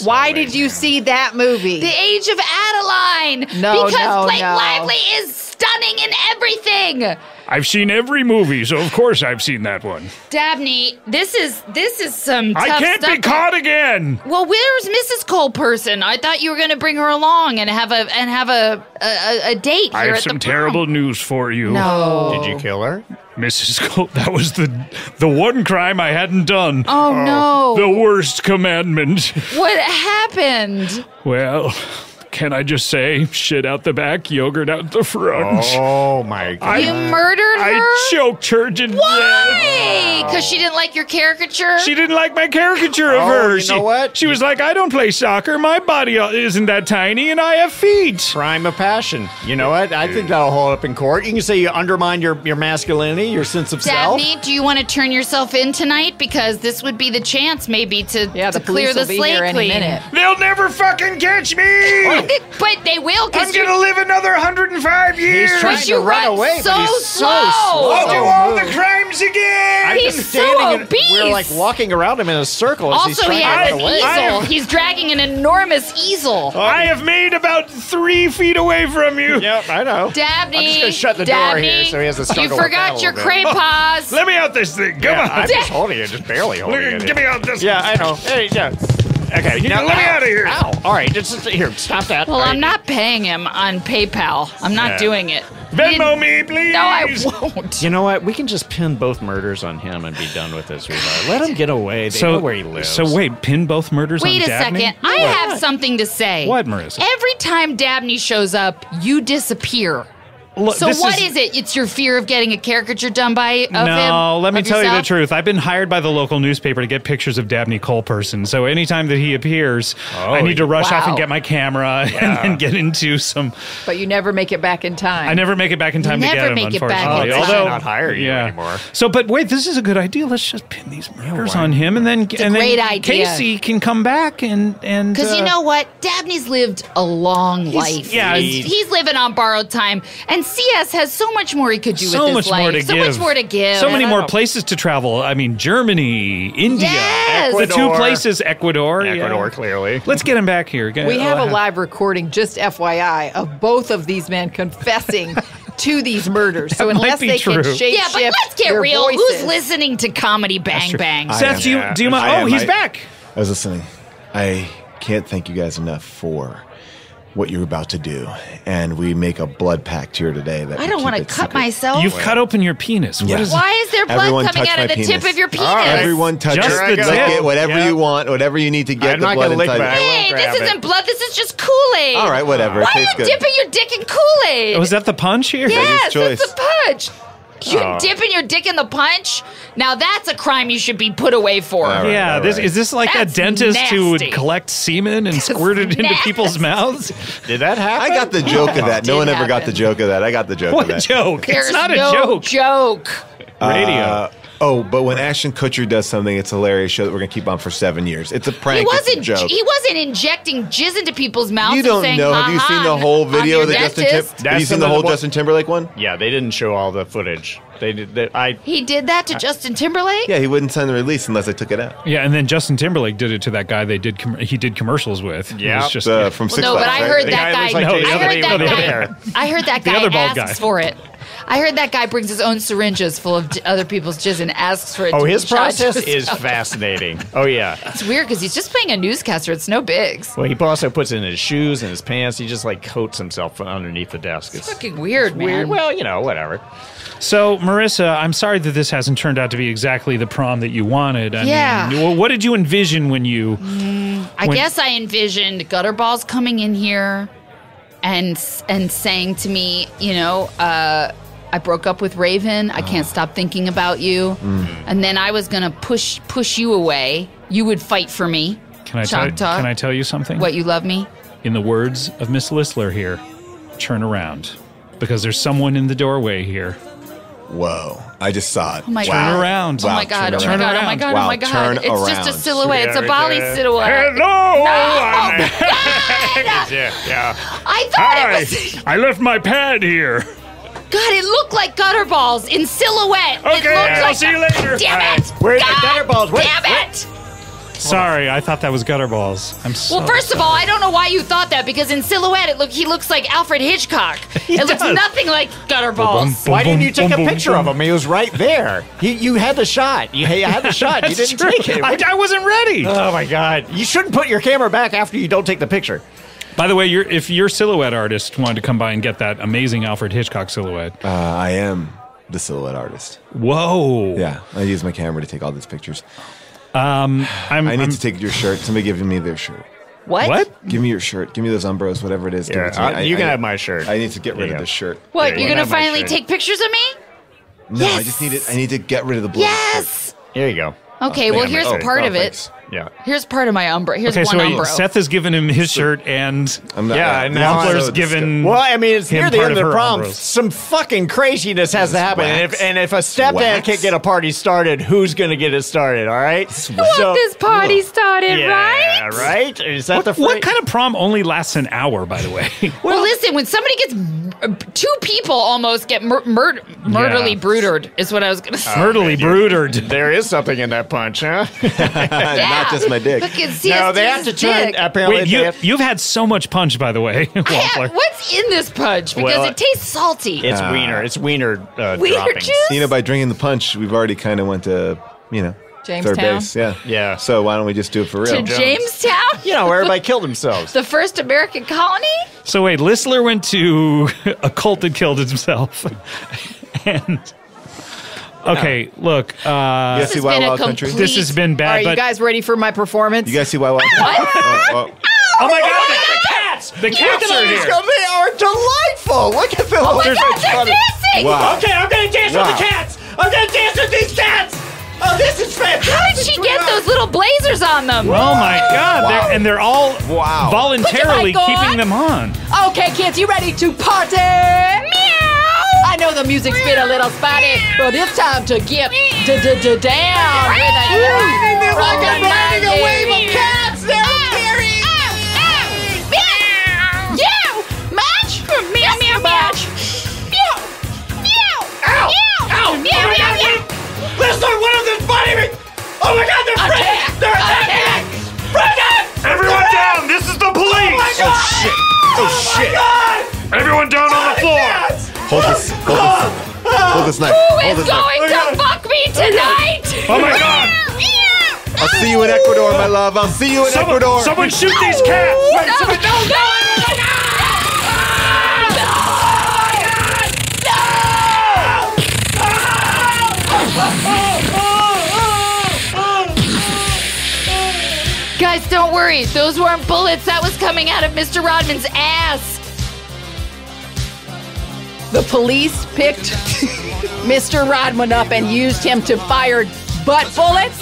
Why did you see that movie? The age of Adaline. No, because no, Blake no. Lively is stunning in everything. I've seen every movie, so of course I've seen that one. Dabney, this is this is some. I tough can't stuff. be caught again. Well, where's Mrs. Coleperson? I thought you were going to bring her along and have a and have a a, a- a date here I have at some the prom. terrible news for you. No. Did you kill her? Mrs. Cole, that was the the one crime I hadn't done. Oh no! The worst commandment. What happened? Well, can I just say, shit out the back, yogurt out the front. Oh my god! you murdered her. I choked her. Choke turgid. Why? Because she didn't like your caricature? She didn't like my caricature of Oh, her. you she, know what? She was like, I don't play soccer. My body isn't that tiny, and I have feet. Crime of passion. You know what? I think that'll hold up in court. You can say you undermine your, your masculinity, your sense of self. Dabney, do you want to turn yourself in tonight? Because this would be the chance, maybe, to, Yeah, to the clear police the be slate here any clean. minute. They'll never fucking catch me. But they will, I'm gonna live another 105 years. He's trying but to you run run away, so but he's so slow. slow. I'll do Oh, all the crimes again. I've He's been so standing in- obese. We're like walking around him in a circle as he's Also, trying he to has run an away. Easel. am- He's dragging an enormous easel. I have made about three feet away from you. Yep, I know. Dabney, I'm just gonna shut the door here so he has to You struggle with that forgot your little bit. craypas. Oh, let me out this thing. Come Yeah, on. I'm just holding it, just barely holding Look, it. Get me out this. Yeah, I know. Hey, yeah. Okay, You now let me ow, outta here. Ow! All right, just, just here. Stop that. well, All I'm right. not paying him on PayPal. I'm not Yeah. doing it. Venmo me, please. No, I won't. You know what? We can just pin both murders on him and be done with this, sweetheart. Let him get away. They know where he lives. So wait, pin both murders Wait on a Dabney? second. I have something to say. What, Marissa? Every time Dabney shows up, you disappear. Look, So this what is, it? It's your fear of getting a caricature done by of him? No, let me Of tell you the truth. I've been hired by the local newspaper to get pictures of Dabney Coleperson. So anytime that he appears, I need to rush off and get my camera and then get into some. But you never make it back in time. I never make it back in time to never get him. make it back unfortunately, in time. although not hire you yeah. anymore. So, but wait, this is a good idea. Let's just pin these murders why on him, and then a and then great idea. Casey can come back and and Because you uh, know what? Dabney's lived a long life. yeah, he's, he's- he's living on borrowed time, and CS has so much more he could do so with much life. more to so give. much more to give. So many more know. places to travel. I mean, Germany, India, Yes. the two places, Ecuador, yeah. Ecuador, clearly. Let's get him back here. Get- we have uh, a live recording, just FYI, of both of these men confessing to these murders. So That might unless be they true. can shape Yeah, but let's get real. voices, Who's listening to Comedy Bang Bang? I Seth, am. do you, Yeah. do you mind? Oh, am. he's I- back. I was listening. I can't thank you guys enough for what you're about to do, and we make a blood pact here today that I don't want to cut secret. myself. You've cut open your penis. What Yeah. is Why is there blood Everyone coming out of my the tip of your penis? All right. Everyone touch Just it. the Lick it, whatever Yeah. you want, whatever you need to get I'm the blood gonna lick inside. my- I won't Hey, this isn't blood. This is just Kool Aid. All right, whatever. It Why are tastes you good. dipping your dick in Kool Aid? Was oh, that the punch here? Yes, choice. that's the punch. You're Oh. dipping your dick in the punch. Now that's a crime you should be put away for. All right. Yeah, this is this like That's a dentist who would nasty. collect semen and squirt it into nasty. people's mouths? Did that happen? I got the joke of that. No Did one ever got happen. the joke of that. I got the joke What of a that. joke! There's it's not a no joke. joke. Radio. Uh, oh, but when Ashton Kutcher does something, it's a hilarious show that we're gonna keep on for seven years. It's a prank. He wasn't. It's a joke. He wasn't injecting jizz into people's mouths. you don't saying, know. Have you seen the whole video of the Justin Tim- Have you seen the whole the- Justin Timberlake one? Yeah, they didn't show all the footage. They did. They, I. He did that to Justin Timberlake. Yeah, he wouldn't sign the release unless I took it out. Yeah, and then Justin Timberlake did it to that guy they did com- he did commercials with. It Yeah. was just Uh, from Well, Six no, but Flags, I right? heard The that guy guy. looks like I other- heard that the guy. hair. I heard that The guy other bald asks guy. for it. I heard that guy brings his own syringes full of j- other people's jizz and asks for it. Oh, to his shot process his is fascinating. Oh yeah. It's weird because he's just playing a newscaster. It's no bigs. Well, he also puts it in his shoes and his pants. He just like coats himself underneath the desk. It's Fucking weird, man. weird. Well, you know, whatever. So, Marissa, I'm sorry that this hasn't turned out to be exactly the prom that you wanted. I Yeah. Mean, what did you envision when you? I When- guess I envisioned gutter balls coming in here and and saying to me, you know, uh, I broke up with Raven. I can't stop thinking about you. Mm. And then I was gonna push push you away. You would fight for me. Can I tell? Choctaw. Can I tell you something? What you love me? In the words of Miss Listler here, turn around, because there's someone in the doorway here. Whoa! I just saw it. Oh my Turn god! around. Oh Wow, my god! Oh turn Oh my god! Oh my god! Oh wow, Oh my god! turn It's just a around. silhouette. It's a Bali Yeah, silhouette. Hello. Oh, I'm- God! Yeah, yeah. I thought Hi. it was. I left my pad here. God, it looked like gutter balls in silhouette. Okay, looked I'll like see you later. Damn All it! right. Where's the gutter balls? Wait, Damn wait. it! Sorry, I thought that was gutter balls. I'm so Well, first of all, I don't know why you thought that because in silhouette, it look he looks like Alfred Hitchcock. He it looks nothing like gutter balls. Boom, Why didn't you boom, take a picture boom. of him? He was right there. You, you had the shot. You, you had the shot. you didn't true. take it. I, I wasn't ready. oh my god! You shouldn't put your camera back after you don't take the picture. By the way, you're, if your silhouette artist wanted to come by and get that amazing Alfred Hitchcock silhouette, Uh, I am the silhouette artist. whoa! Yeah, I use my camera to take all these pictures. I'm, I need I'm- to take your shirt. Somebody give me their shirt. What? what? Give me your shirt. Give me those Umbros, whatever it is. Give Yeah, it to me. uh, you can have my shirt. I need to get rid Yeah. of this shirt. What? Yeah, you're you gonna finally take pictures of me? No, I just need it. I need to get rid of the blood. Yes. Here you go. Okay, well, here's Oh, part oh, of it. thanks. Yeah. Here's part of my umbra. Here's Okay, one so wait, umbro. Seth has given him his shirt, and I'm not, Yeah, and now Wompler's so given. Well, I mean, it's him near the part end of of the her prom. Umbros. Some fucking craziness has to happen. And if, and if a stepdad Wax. can't get a party started, who's going to get it started? All right. I want this party started, yeah, right? right. Is that the what phrase? kind of prom only lasts an hour, by the way? Well, listen, when somebody gets two people almost get mur- mur- murderly Yeah. brudered, is what I was going to say. Murderly broodered. There is something in that punch, huh? Not just my dick. Look at see no, they have to turn. dick. Apparently, Wait, they you, have- you've had so much punch, by the way, Yeah, Wompler. what's in this punch? Because Well, it tastes salty. it's wiener. It's wiener. Uh, Wiener droppings. juice? You know, by drinking the punch, we've already kind of went to, you know, third Jamestown? base. Yeah. Yeah. So why don't we just do it for real? to real? Jamestown? You know, where everybody killed themselves. the first American colony? So wait, Listler went to a cult and killed himself. and okay, look, uh, you guys see has Wild Wild Country? complete- this has been bad. Are you but guys ready for my performance? You guys see Wild Wild Country? Oh, oh. oh my god, the cats! The cats are here. guys, They are delightful. Look at them. Oh my God, they're dancing! Wow. Okay, I'm gonna dance Wow. with the cats. I'm gonna dance with these cats. Oh, this is fantastic. How did she get those little blazers on them? Oh my god, they're, and they're all Wow. voluntarily Look at my keeping God. them on. Okay, kids, you ready to party? Meow! I know the music's been a little spotty, but it's time to get d d d down with a rock and riding a wave of cats. They're scary. Yeah! Match! Meow, meow, match! Meow! Meow! Ow! Meow! Ow! Meow, oh my meow, God, meow! what- Listen, one of them's biting me. Oh my God, they're Attack! friends. They're attacking. Brendan! Everyone down! This is the police! Oh my oh, God! Oh shit! Oh, oh shit! God! Everyone down on the floor! Cats! Hold this! Hold this! Hold this knife! Who Hold is this knife! going to fuck me tonight? Oh my god! I'll see you in Ecuador, my love. I'll see you in Someone, Ecuador. someone shoot these cats! Wait, someone, no, no, Guys, don't worry. Those weren't bullets. That was coming out of Mr. Rodman's ass. The police picked Mr. Rodman up and used him to fire butt bullets.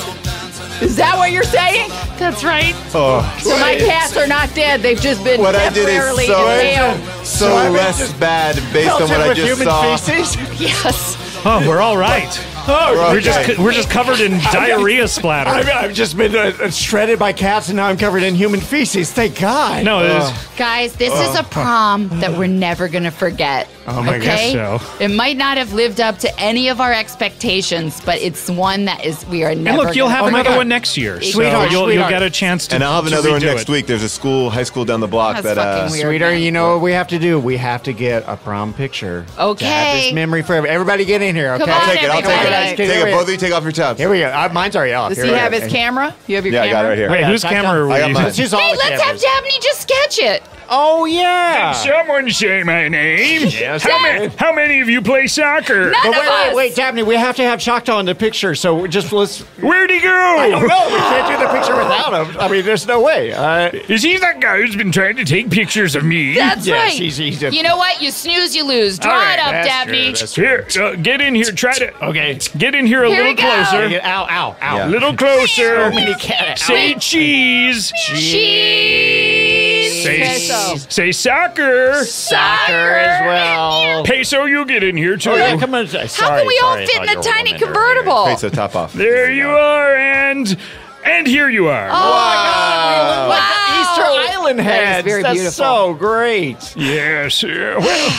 Is that what you're saying? That's right. Oh, So my cats are not dead. They've just been what I did temporarily is so impaled. so I less bad based on what Pelted I just human saw. feces. Yes. Oh, we're all right. Oh, We're Okay. just we're just covered in diarrhea splatter. I've, I've just been uh, uh, shredded by cats, and now I'm covered in human feces. Thank God. No, it is. Guys, this is a prom that we're never going to forget. Oh my okay? gosh, so. It might not have lived up to any of our expectations, but it's one that is we are never And look, you'll have Oh another God. one next year. So Sweetheart, you'll, you'll get a chance to And I'll have another one next it. week. There's a school, high school down the block That's that uh, fucking weird. Sweetheart, man. you know what we have to do? We have to get a prom picture. To have Okay. this memory for everybody. Everybody get in here, okay? Come on, Take it. I'll take everybody. It. Take it. Both of you take off your tops. Here we go. Uh, mine's already off. Does Here he we have go. his camera? You have your Yeah, I camera? got it right here. Wait, whose camera I are we got using? mine. Let's Hey, let's have cameras. Dabney just sketch it. Oh yeah. Someone say my name. Yes. How, ma- how many of you play soccer? None But wait, wait, us. wait, Dabney, we have to have Choctaw in the picture, so just let's. Where'd he go? I don't know. We can't do the picture without him. I mean, there's no way. Uh, Is he that guy who's been trying to take pictures of me? That's Yes, right. he's- he's a- you know what? You snooze, you lose. Draw All right, it up, that's Dabney. true, that's true. Here, uh, get in here. Try to. Okay. Get in here a Here little we go. closer. Get- Ow, ow, ow. Yeah. A little closer. So many cats. Say cheese. Cheese. Say, Queso. say soccer. Soccer as well. Peso, you get in here too. Oh, yeah, come on. Sorry, How can we all sorry, I fit in you a tiny convertible? Great, so top off. There you are, and and here you are. Oh my God, we look like the Easter Wow. Island That is heads. very That's beautiful. so great. Yes. uh, well,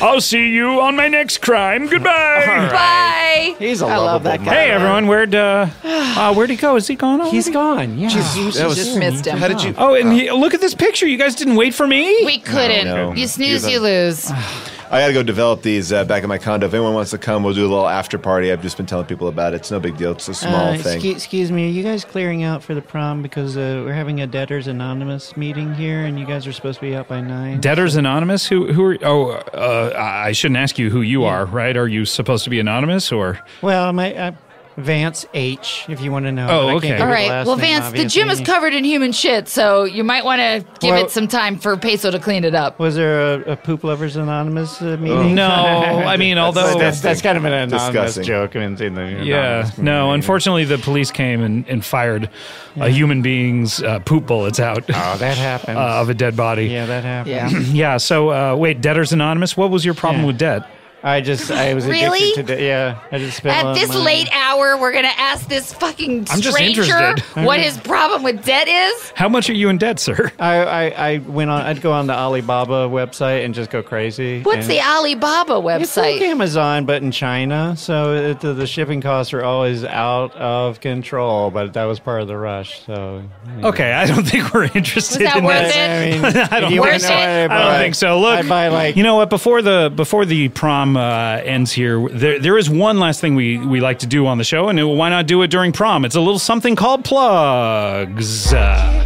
I'll see you on my next crime. Goodbye. Bye. He's a I love that guy. Hey everyone, where'd uh, uh where'd he go? Is he gone? Already? He's gone. Yeah. That was just missed him. How did you? Oh, and he, look at this picture. You guys didn't wait for me. We couldn't. No. You snooze, You're you the- lose. I got to go develop these uh, back in my condo. If anyone wants to come, we'll do a little after party. I've just been telling people about it. It's no big deal. It's a small Uh, thing. Excuse, excuse me, are you guys clearing out for the prom because uh, we're having a Debtors Anonymous meeting here, and you guys are supposed to be out by nine? Debtors Anonymous. Who who are? Oh, uh, I shouldn't ask you who you are, right? Are you supposed to be anonymous or? well, my, I, Vance H, if you want to know. Oh, okay. give All you the right. last Well, name, Vance, the gym is covered in human shit, so you might want to give Well- it some time for Peso to clean it up. Was there a, a Poop Lovers Anonymous uh, meeting? No, I mean, although that's, that's kind of an anonymous Disgusting. joke. I mean, in the Yeah, no. community. Unfortunately, the police came and, and fired a human being's uh, poop bullets out Oh, that happens. uh, of a dead body. yeah, that happened. Yeah. Yeah. So, uh, wait, Debtors Anonymous. What was your problem Yeah. with debt? I just, I was addicted Really? to the, yeah, I just spent At this money. late hour, we're going to ask this fucking stranger what his problem with debt is. How much are you in debt, sir? I, I, I went on, I'd go on the Alibaba website and just go crazy. What's the Alibaba It's like website? Amazon, but in China. So it, the, the shipping costs are always out of control, but that was part of the rush. So Okay, I don't think we're interested Was that in worth this. it? I mean, I don't Worth it? what I I don't think so. Look, I'd buy like you know what? Before the before the prom uh, ends here, there there is one last thing we we like to do on the show, and why not do it during prom? It's a little something called plugs. Uh,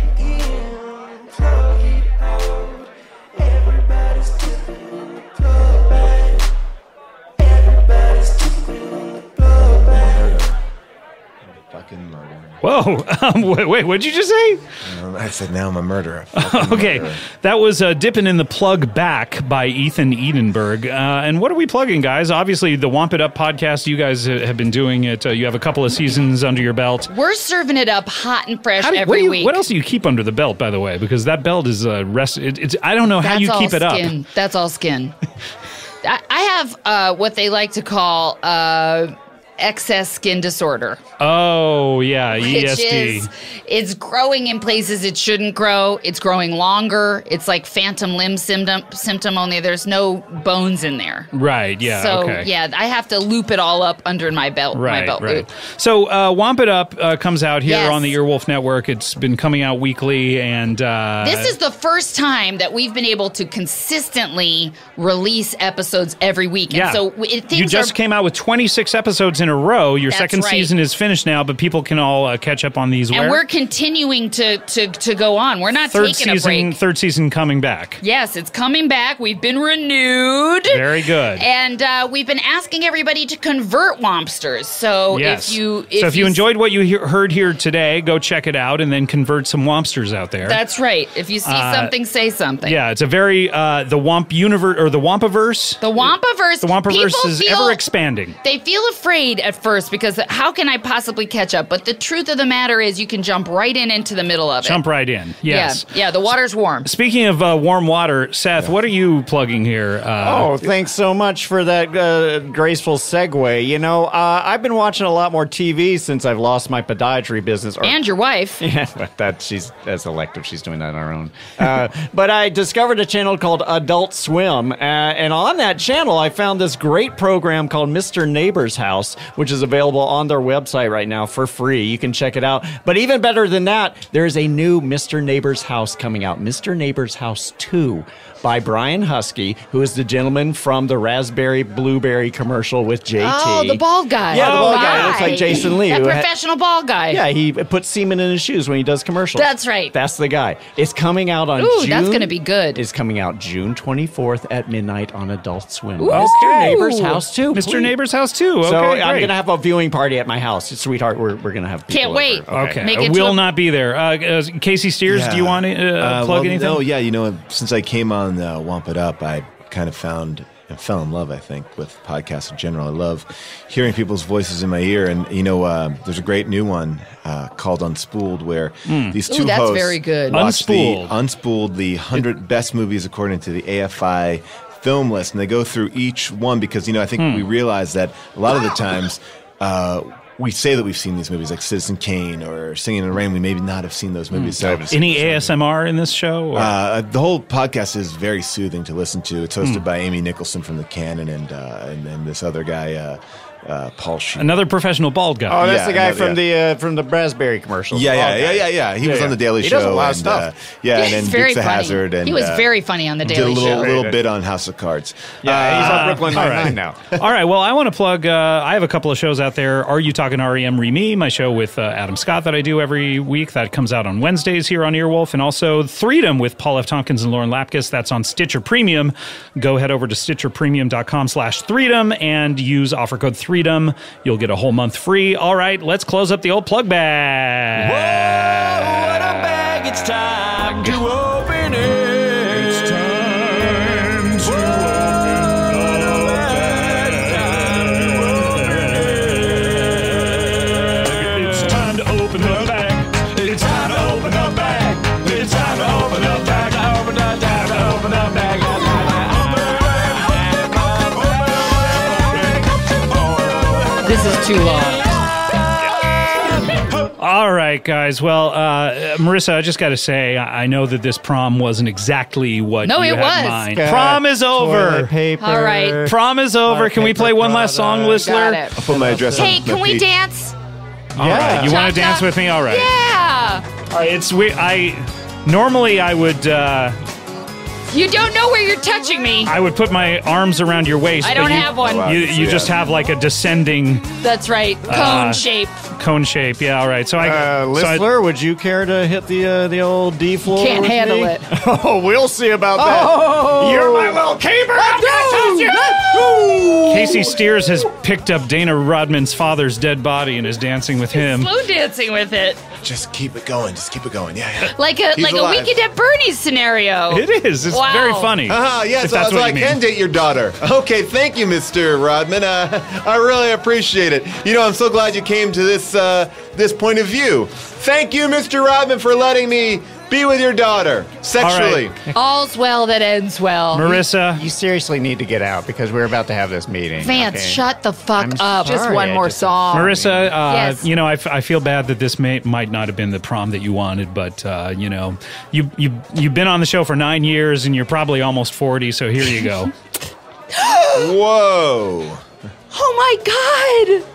whoa! Um, wait, wait, what'd you just say? Um, I said now I'm a murderer. Okay, murderer. that was uh, "Dipping in the Plug Back" by Ethan Edenberg. Uh, and what are we plugging, guys? Obviously, the Womp It Up podcast. You guys have been doing it. Uh, you have a couple of seasons under your belt. We're serving it up hot and fresh do- every what, you- week. what else do you keep under the belt, by the way? Because that belt is uh, rest. It, it's I don't know how That's you all keep it up. skin. That's all skin. I, I have uh, what they like to call uh, excess skin disorder. Oh yeah, ESD. is it's growing in places it shouldn't grow. It's growing longer. It's like phantom limb symptom symptom only there's no bones in there. right. Yeah. so okay. yeah, I have to loop it all up under my belt, my Right, belt right. loop. So, uh, Womp It Up uh, comes out here Yes. on the Earwolf Network. It's been coming out weekly, and uh, This is the first time that we've been able to consistently release episodes every week. And yeah. so it, things you just are, came out with 26 episodes in a row. Your That's second right. season is finished now, but people can all uh, catch up on these. and where? we're continuing to, to, to go on. We're not third taking a season. break. Third season coming back. Yes, it's coming back. We've been renewed. Very good. And uh, we've been asking everybody to convert Wompsters. So Yes. if you so if you s- enjoyed what you he- heard here today, go check it out and then convert some Wompsters out there. that's right. If you see Uh, something, say something. yeah, it's a very uh, the Womp universe or the Wompaverse. The Wompaverse. The Wompaverse is feel, ever expanding. They feel afraid at first because how can I possibly catch up? But the truth of the matter is, you can jump right in into the middle of it. Jump right in. Yes. Yeah, yeah. The water's warm. Speaking of uh, warm water, Seth, what are you plugging here? Uh, Oh, thanks so much for that uh, graceful segue. You know, uh, I've been watching a lot more TV since I've lost my podiatry business. Or, And your wife. yeah, but that she's as elective. She's doing that on her own. Uh, but I discovered a channel called Adult Swim, uh, and on that channel, I found this great program called Mr. Neighbor's House, which is available on their website right now for free. You can check it out. But even better than that, there's a new Mr. Neighbor's House coming out, Mr. Neighbor's House Two. By Brian Huskey, who is the gentleman from the raspberry blueberry commercial with JT. Oh, the bald guy. Yeah, the bald Oh, guy. Looks like. Jason Lee. That professional bald guy. yeah, he puts semen in his shoes when he does commercials. That's right. That's the guy. It's coming out on Ooh, June. that's gonna be good. It's coming out June 24th at midnight on Adult Swim. Ooh. Mr. Neighbor's house too. Mr. please. Neighbor's house too. Okay, So I'm gonna have a viewing party at my house, sweetheart. We're, we're gonna have. People Can't wait. over. Okay, Make I it to will a- not be there. Uh, uh, C.S. Steers, do you want to uh, plug well, anything? No, yeah, you know, since I came on uh, Womp It Up, I kind of found and fell in love, I think, with podcasts in general. I love hearing people's voices in my ear. And, you know, uh, there's a great new one uh, called Unspooled where these Ooh, two that's hosts very good. watch Unspooled. the Unspooled, the 100 best movies according to the AFI film list. And they go through each one because, you know, I think we realize that a lot of the times uh, we say that we've seen these movies like Citizen Kane or Singing in the Rain. We maybe not have seen those movies. So Any ASMR in this show? uh, the whole podcast is very soothing to listen to. It's hosted by Amy Nicholson from the Canon and uh, and, and this other guy, uh, uh, Paul Scheer. Another professional bald guy. Oh, that's Yeah, the guy no, from yeah. the uh, from the raspberry commercial. yeah, yeah, yeah, yeah, yeah. He Yeah, was yeah. on the Daily He Show. does a lot of stuff. Uh, yeah, and He's then very Dukes funny. Hazard. And he was uh, very funny on the Daily Show. did a little Show. little bit on House of Cards. Yeah, he's on Brooklyn Nine right. Nine now. All right. Well, I want to plug. Uh, I have a couple of shows out there. Are you talking REM Re Me? My show with uh, Adam Scott that I do every week. That comes out on Wednesdays here on Earwolf, and also Freedom with Paul F. Tompkins and Lauren Lapkus. That's on Stitcher Premium. Go head over to stitcherpremium.com/slash Freedom and use offer code freedom. You'll get a whole month free. All right, let's close up the old plug bag. what a bag! It's time to too long. All right, guys. Well, uh, Marissa, I just got to say, I I know that this prom wasn't exactly what No, you it had was. in mind. Prom is over. Paper. All right. Prom is over. Can we play one last song, product. Whistler? I'll put my address Hey, on can my we page. dance? All right. You want to dance chop. with me? All right. Yeah. All right. It's we. I normally I would uh, You don't know where you're touching me. I would put my arms around your waist. I but don't you, have one. wow. You, you Yeah. just have like a descending That's right. Cone Uh, shape. cone shape. Yeah. All right. So I. Uh, so I- Listler, would you care to hit the uh, the old D floor? Can't with handle me? it. Oh, we'll see about that. Oh, You're my little caper. C.S. Steers has picked up Dana Rodman's father's dead body and is dancing with him. Slow dancing with it. Just keep it going. Just keep it going. Yeah, yeah. Like a He's like alive. a weekend at Bernie's scenario. It is. It's Wow. very funny. Ah, yeah, so, that's so what I you mean. can date your daughter. Okay, thank you, Mr. Rodman. Uh, I really appreciate it. You know, I'm so glad you came to this uh, this point of view. Thank you, Mr. Rodman, for letting me be with your daughter sexually. All's well that ends well. Marissa, You seriously need to get out because we're about to have this meeting. Vance, okay? shut the fuck I'm up. sorry. just one I more just- song. Marissa, uh, Yes. you know, I, f- I feel bad that this may, might not have been the prom that you wanted, but uh, you know, you you you've been on the show for nine years and you're probably almost forty, so here you go. Whoa. Oh my god!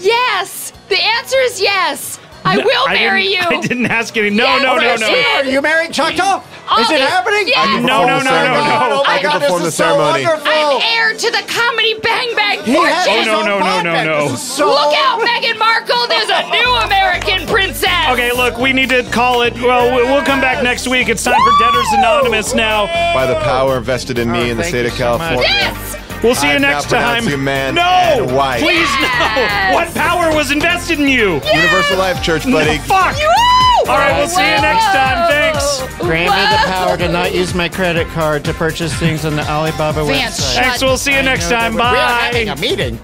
Yes! The answer is yes! I will I marry you! I didn't ask any. No, Yes, no, no, no. Are you marrying Choctaw? All Is it the- happening? Yes. No, no, no, no, no. Oh my I can God, perform this the is so ceremony. wonderful. I'm heir to the comedy Bang Bang fortune! Oh, no, no, no, no, no. So Look out, Meghan Markle! There's a new American princess! Okay, look, we need to call it. Well, we- we'll come back next week. It's time for Debtors Anonymous now. By the power vested in me Oh, in the state you of so. California. Yes! We'll see you I now next time. you man no, and wife. please Yes. no. What power was invested in you? Universal Life Church, buddy. Fuck. All right, we'll see you next time. Thanks. Grant me the power to not use my credit card to purchase things on the Alibaba Vance, website. Thanks. We'll see you I next time. we're- We're Bye. having a meeting.